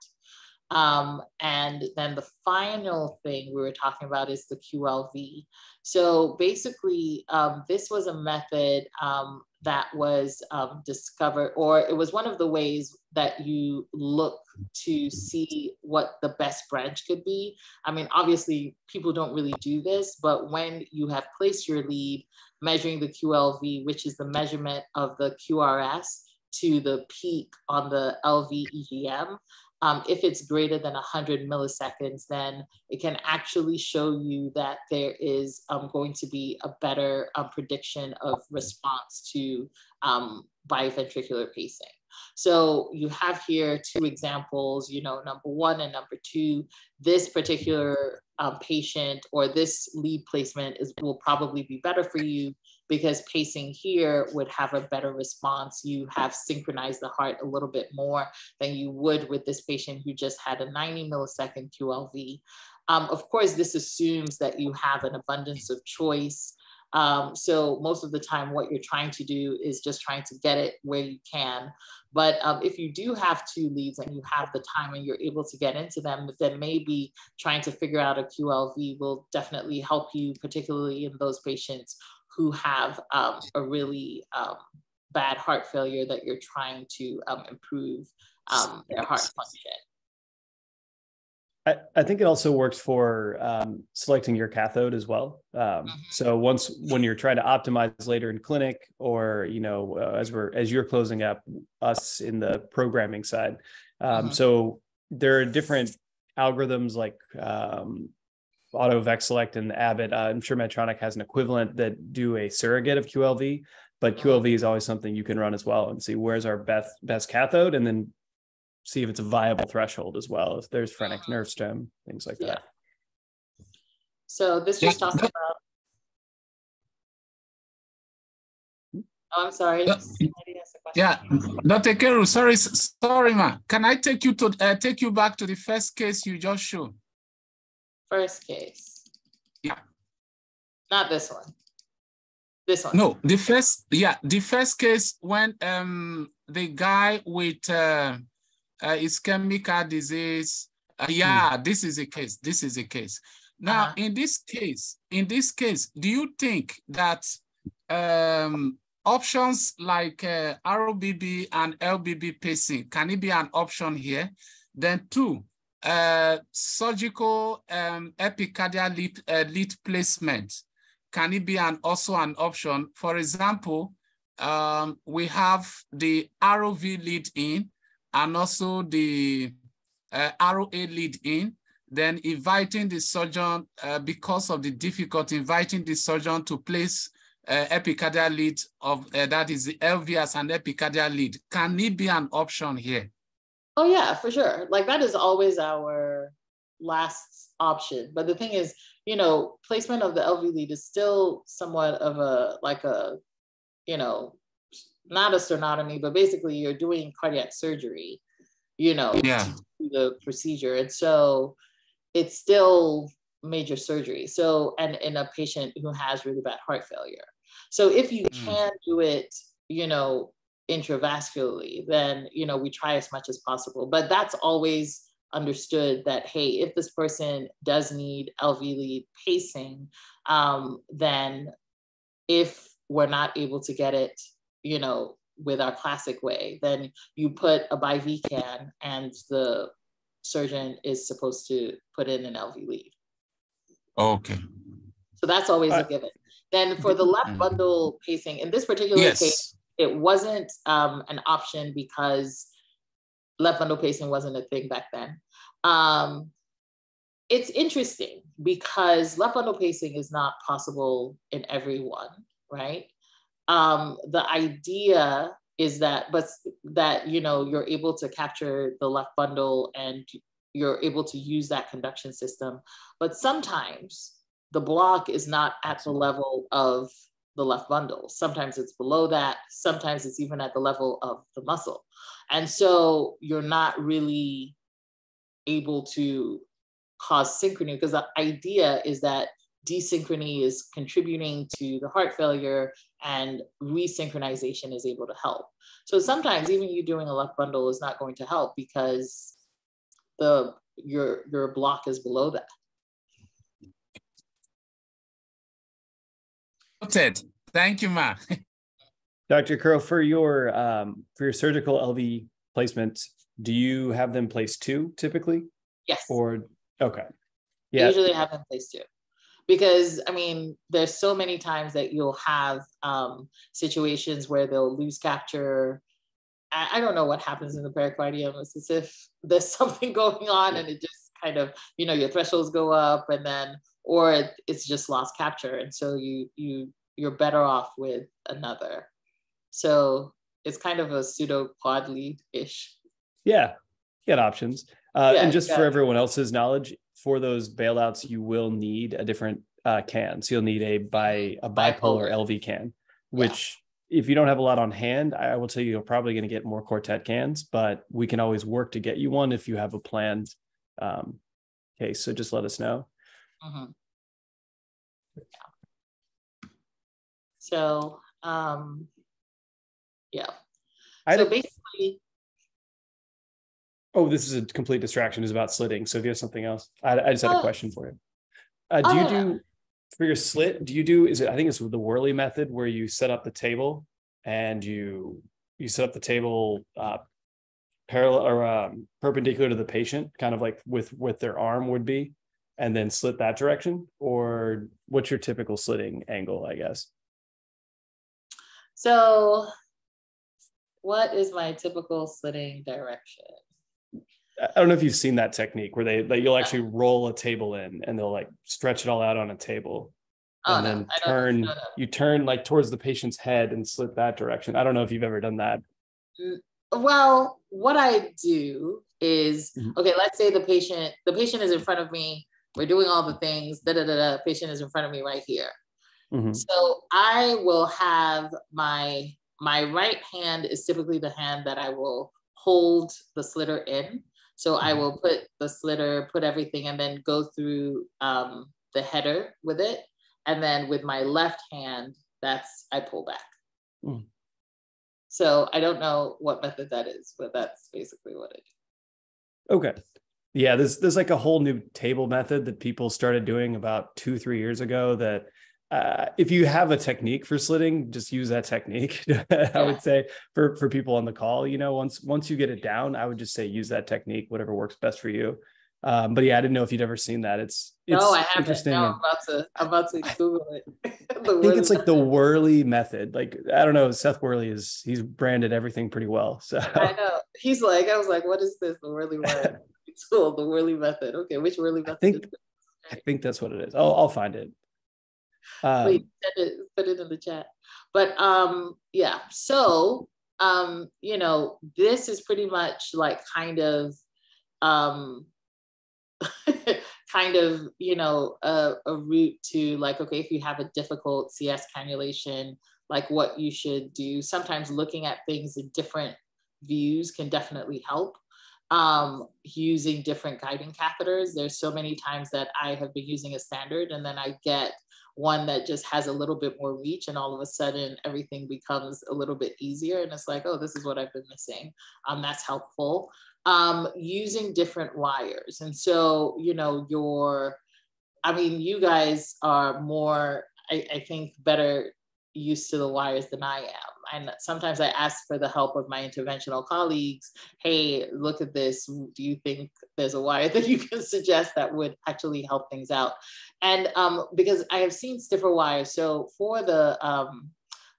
Um, and then the final thing we were talking about is the QLV. So basically, um, this was a method um, that was um, discovered, or it was one of the ways that you look to see what the best branch could be. I mean, obviously, people don't really do this, but when you have placed your lead, measuring the QLV, which is the measurement of the QRS to the peak on the LV EGM, um, if it's greater than 100 milliseconds, then it can actually show you that there is um, going to be a better um, prediction of response to um, biventricular pacing. So you have here two examples, you know, number one and number two, this particular um, patient or this lead placement is will probably be better for you because pacing here would have a better response. You have synchronized the heart a little bit more than you would with this patient who just had a 90 millisecond QLV. Um, of course, this assumes that you have an abundance of choice um, so most of the time, what you're trying to do is just trying to get it where you can. But um, if you do have two leads and you have the time and you're able to get into them, then maybe trying to figure out a QLV will definitely help you, particularly in those patients who have um, a really um, bad heart failure that you're trying to um, improve um, their heart function. I, I think it also works for um, selecting your cathode as well. Um, mm-hmm. so once when you're trying to optimize later in clinic, or you know, uh, as we're as you're closing up us in the programming side, um, mm-hmm. so there are different algorithms like um, Auto Select and Abbott. Uh, I'm sure Medtronic has an equivalent that do a surrogate of QLV, but mm-hmm. QLV is always something you can run as well and see where's our best best cathode, and then see if it's a viable threshold as well. If there's phrenic nerve stem, things like yeah. that. So this just talks about. Oh, I'm sorry. Yeah, Dr. Keru, sorry, sorry, ma. Can I take you to uh, take you back to the first case you just showed? First case. Yeah. Not this one. This one. No, the first. Yeah, the first case when um the guy with uh, uh, ischemic heart disease. Uh, yeah, mm. this is a case. This is a case. Now, uh -huh. in this case, in this case, do you think that um, options like uh, ROBB and LBB pacing, can it be an option here? Then two, uh, surgical um, epicardial lead, uh, lead placement, can it be an, also an option? For example, um, we have the ROV lead in, and also the uh, ROA lead in, then inviting the surgeon, uh, because of the difficulty, inviting the surgeon to place uh, epicardial lead of, uh, that is the and epicardial lead. Can it be an option here? Oh yeah, for sure. Like that is always our last option. But the thing is, you know, placement of the LV lead is still somewhat of a, like a, you know, not a sternotomy, but basically you're doing cardiac surgery, you know, yeah. the procedure. And so it's still major surgery. So, and in a patient who has really bad heart failure. So if you mm. can do it, you know, intravascularly, then, you know, we try as much as possible. But that's always understood that, hey, if this person does need LV lead pacing, um, then if we're not able to get it, you know, with our classic way, then you put a BIV can and the surgeon is supposed to put in an LV lead. Okay. So that's always uh, a given. Then for the left mm. bundle pacing, in this particular yes. case, it wasn't um, an option because left bundle pacing wasn't a thing back then. Um, it's interesting because left bundle pacing is not possible in everyone, right? Um, the idea is that, but that you know you're able to capture the left bundle and you're able to use that conduction system. But sometimes the block is not at the level of the left bundle. Sometimes it's below that. Sometimes it's even at the level of the muscle. And so you're not really able to cause synchrony because the idea is that desynchrony is contributing to the heart failure and resynchronization is able to help. So sometimes even you doing a left bundle is not going to help because the your your block is below that. Noted. Thank you, Ma. Dr. Curl, for your um, for your surgical LV placement, do you have them placed two typically? Yes. Or okay. Yeah. usually have them placed two. Because I mean, there's so many times that you'll have um, situations where they'll lose capture. I, I don't know what happens in the pericardium. It's as if there's [LAUGHS] something going on and it just kind of, you know, your thresholds go up and then or it's just lost capture. And so you you you're better off with another. So it's kind of a pseudo quad lead ish yeah get options. Uh, yeah, and just for everyone else's knowledge for those bailouts you will need a different uh, can. So you'll need a bi a bipolar, bipolar. lv can which yeah. if you don't have a lot on hand i will tell you you're probably going to get more quartet cans but we can always work to get you one if you have a planned um, case. So just let us know Mm-hmm. Yeah. So, um, yeah. I so basically. Oh, this is a complete distraction. Is about slitting. So if you have something else, I, I just had a oh. question for you. Uh, do you do for your slit? Do you do? Is it? I think it's the Worley method where you set up the table and you you set up the table uh, parallel or um, perpendicular to the patient, kind of like with with their arm would be, and then slit that direction or what's your typical slitting angle i guess? So what is my typical slitting direction? I don't know if you've seen that technique where they that you'll actually roll a table in and they'll like stretch it all out on a table oh, and no, then turn you turn like towards the patient's head and slit that direction. I don't know if you've ever done that. Mm, well what i do is mm-hmm. okay let's say the patient the patient is in front of me we're doing all the things, da da da da, patient is in front of me right here. Mm-hmm. So I will have my my right hand is typically the hand that I will hold the slitter in. So mm-hmm. I will put the slitter, put everything, and then go through um, the header with it. And then with my left hand, that's I pull back. Mm. So I don't know what method that is, but that's basically what I do. Okay. Yeah, there's there's like a whole new table method that people started doing about two three years ago. That uh, if you have a technique for slitting, just use that technique. [LAUGHS] I would say for for people on the call, you know, once once you get it down, I would just say use that technique, whatever works best for you. Um, but yeah, I didn't know if you'd ever seen that. It's, it's no, I haven't. No, I'm about to I'm about to Google it. [LAUGHS] I think it's like the Worley [LAUGHS] method. Like I don't know, Seth Worley is he's branded everything pretty well. So I know he's like I was like, what is this? The Worley [LAUGHS] tool, the Worley method. Okay, which Worley method? I think, I think that's what it is. I'll, I'll find it. Um, Wait, it, put it in the chat. But um, yeah, so um, you know, this is pretty much like kind of um [LAUGHS] kind of you know a, a route to like okay if you have a difficult cs cannulation like what you should do sometimes looking at things in different views can definitely help um, using different guiding catheters. There's so many times that I have been using a standard and then I get one that just has a little bit more reach and all of a sudden everything becomes a little bit easier and it's like oh this is what i've been missing. Um, that's helpful. Um, using different wires. And so you know your i mean you guys are more I, I think better used to the wires than i am and sometimes I ask for the help of my interventional colleagues. Hey, look at this. Do you think there's a wire [LAUGHS] that you can suggest that would actually help things out? And um, because I have seen stiffer wires, so for the um,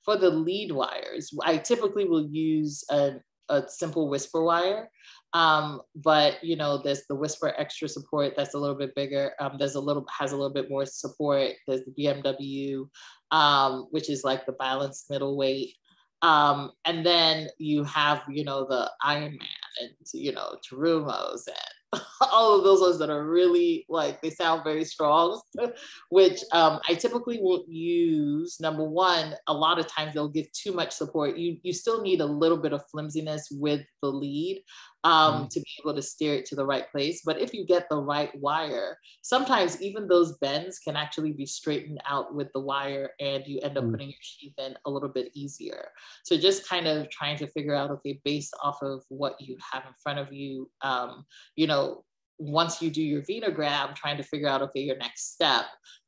for the lead wires, I typically will use a, a simple whisper wire. Um, but you know, there's the Whisper Extra support that's a little bit bigger. Um, there's a little has a little bit more support. There's the BMW, um, which is like the balanced middleweight. Um, and then you have, you know, the Iron Man and, you know, Terumos and [LAUGHS] all of those ones that are really like, they sound very strong, [LAUGHS] which um, I typically won't use. Number one, a lot of times they'll give too much support. You, you still need a little bit of flimsiness with the lead um, mm. to be able to steer it to the right place. But if you get the right wire, sometimes even those bends can actually be straightened out with the wire and you end up mm. putting your sheath in a little bit easier. So just kind of trying to figure out, okay, based off of what you have in front of you, um, you know, once you do your venogram, trying to figure out, okay, your next step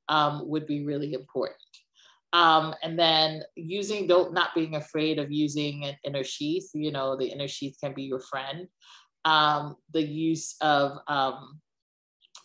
um, would be really important. Um, and then using, don't not being afraid of using an inner sheath. You know, the inner sheath can be your friend. Um, the use of um,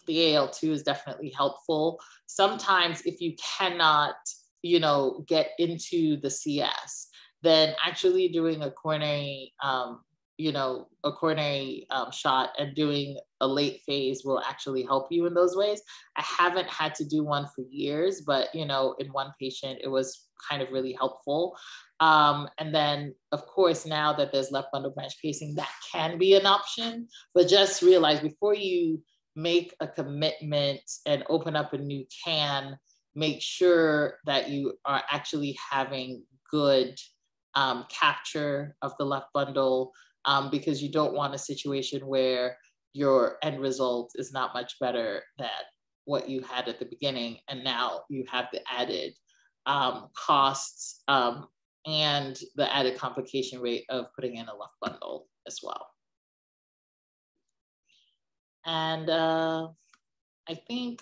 the AL2 is definitely helpful. Sometimes if you cannot, you know, get into the CS, then actually doing a coronary um, you know, a coronary um, shot and doing a late phase will actually help you in those ways. I haven't had to do one for years, but you know, in one patient, it was kind of really helpful. Um, and then, of course, now that there's left bundle branch pacing, that can be an option. But just realize before you make a commitment and open up a new can, make sure that you are actually having good um, capture of the left bundle um, because you don't want a situation where your end result is not much better than what you had at the beginning. And now you have the added um, costs um, and the added complication rate of putting in a left bundle as well. And uh, I think,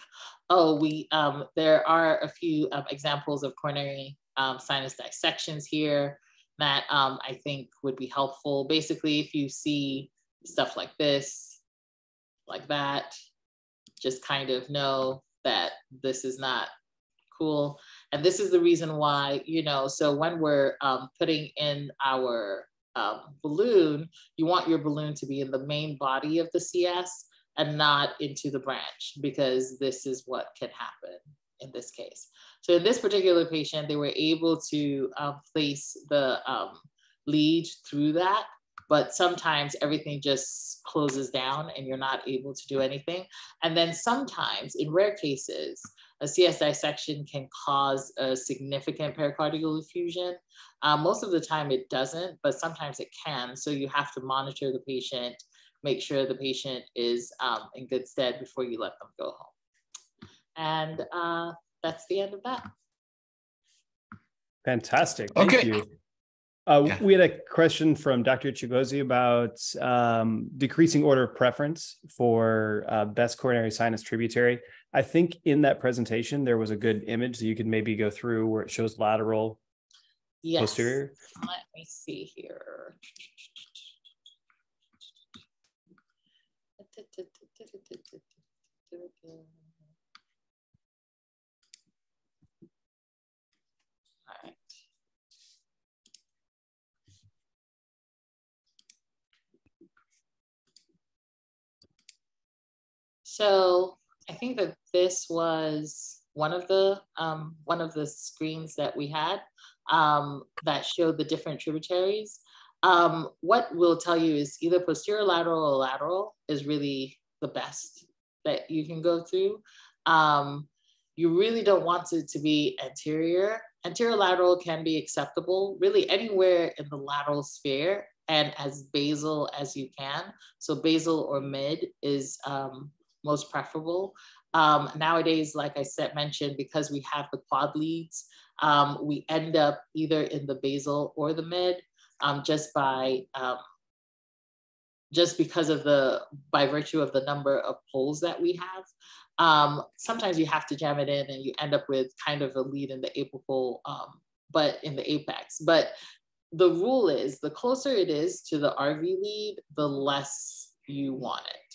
oh, we um, there are a few um, examples of coronary um, sinus dissections here that um, I think would be helpful. Basically, if you see stuff like this, like that, just kind of know that this is not cool. And this is the reason why, you know, so when we're um, putting in our um, balloon, you want your balloon to be in the main body of the CS and not into the branch because this is what can happen in this case. So in this particular patient, they were able to um, place the um, lead through that, but sometimes everything just closes down and you're not able to do anything. And then sometimes, in rare cases, a CS dissection can cause a significant pericardial effusion. Um, most of the time it doesn't, but sometimes it can. So you have to monitor the patient, make sure the patient is um, in good stead before you let them go home. And uh, that's the end of that. Fantastic. Thank okay. you. Uh, yeah. We had a question from Dr. Chigozi about um, decreasing order of preference for uh, best coronary sinus tributary. I think in that presentation, there was a good image that you could maybe go through where it shows lateral, yes. posterior. Let me see here. So I think that this was one of the um, one of the screens that we had um, that showed the different tributaries. Um, what we'll tell you is either posterior lateral or lateral is really the best that you can go through. Um, you really don't want it to be anterior. Anterior lateral can be acceptable really anywhere in the lateral sphere and as basal as you can. So basal or mid is um, most preferable. Um, nowadays, like I said, mentioned, because we have the quad leads, um, we end up either in the basal or the mid um, just by um, just because of the by virtue of the number of poles that we have. Um, sometimes you have to jam it in and you end up with kind of a lead in the apical, um, but in the apex. But the rule is the closer it is to the RV lead, the less you want it.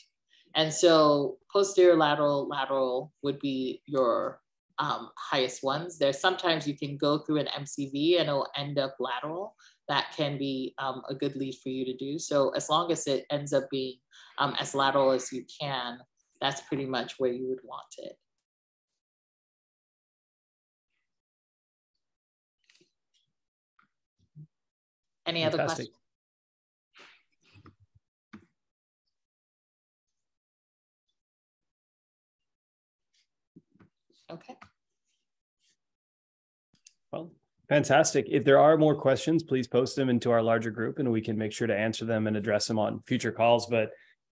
And so posterior lateral lateral would be your um, highest ones. There's sometimes you can go through an MCV and it'll end up lateral. That can be um, a good lead for you to do. So as long as it ends up being um, as lateral as you can, that's pretty much where you would want it. Any Fantastic. other questions? Okay. Well, fantastic. If there are more questions, please post them into our larger group and we can make sure to answer them and address them on future calls. But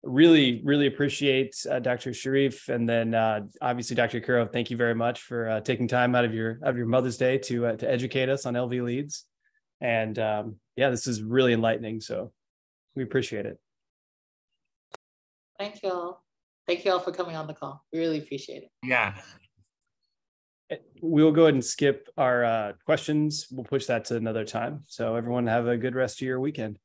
really, really appreciate uh, Dr. Sharif and then uh, obviously Dr. Ekeruo. Thank you very much for uh, taking time out of your out of your Mother's Day to uh, to educate us on LV leads. And um, yeah, this is really enlightening. So we appreciate it. Thank you all. Thank you all for coming on the call. We really appreciate it. Yeah we'll go ahead and skip our uh, questions. We'll push that to another time. So everyone have a good rest of your weekend.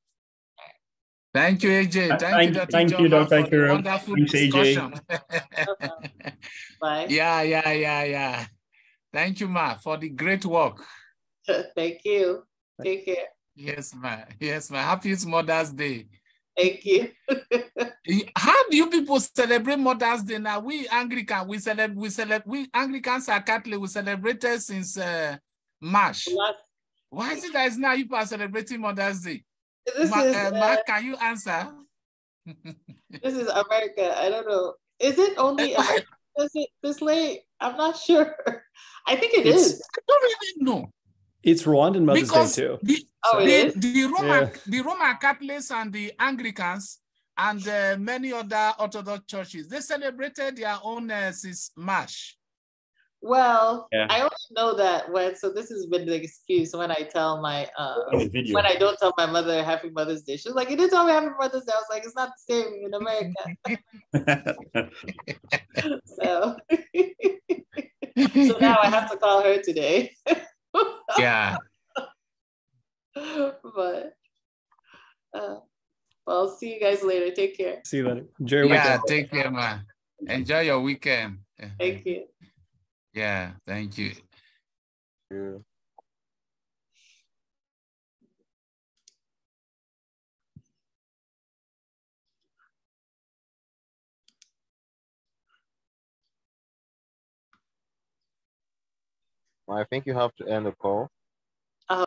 Thank you, AJ. Thank, thank you, Dr. Thank John, you, Dr. Ekeruo. Wonderful Thanks, discussion. [LAUGHS] Bye. Yeah, yeah, yeah, yeah. Thank you, Ma, for the great work. [LAUGHS] Thank you. Take care. Yes, ma. Yes, ma. Happy Mother's Day. Thank you. [LAUGHS] How do you people celebrate Mother's Day now? We Anglican, we celebrate, we celebrate, we Anglicans are Catholic, we celebrated since uh, March. Why is it that it's now you are celebrating Mother's Day? This Ma, is, uh, Mark, uh, can you answer? [LAUGHS] this is America. I don't know. Is it only [LAUGHS] America? Is it this late? I'm not sure. I think it it's, is. I don't even know. It's Rwandan Mother's because Day too. The, oh, the, the, Roman, yeah. the Roman Catholics and the Anglicans and uh, many other Orthodox churches, they celebrated their own uh, March. Well, yeah. I only know that when, so this has been the excuse when I tell my, uh, when I don't tell my mother Happy Mother's Day. She's like, you didn't tell me Happy Mother's Day. I was like, it's not the same in America. [LAUGHS] [LAUGHS] so, [LAUGHS] so now I have to call her today yeah. [LAUGHS] but uh, well, see you guys later. Take care. See you later. Enjoy your yeah, weekend. take care, man. Enjoy your weekend. Thank you. Yeah, thank you. Yeah. I think you have to end the call. Uh,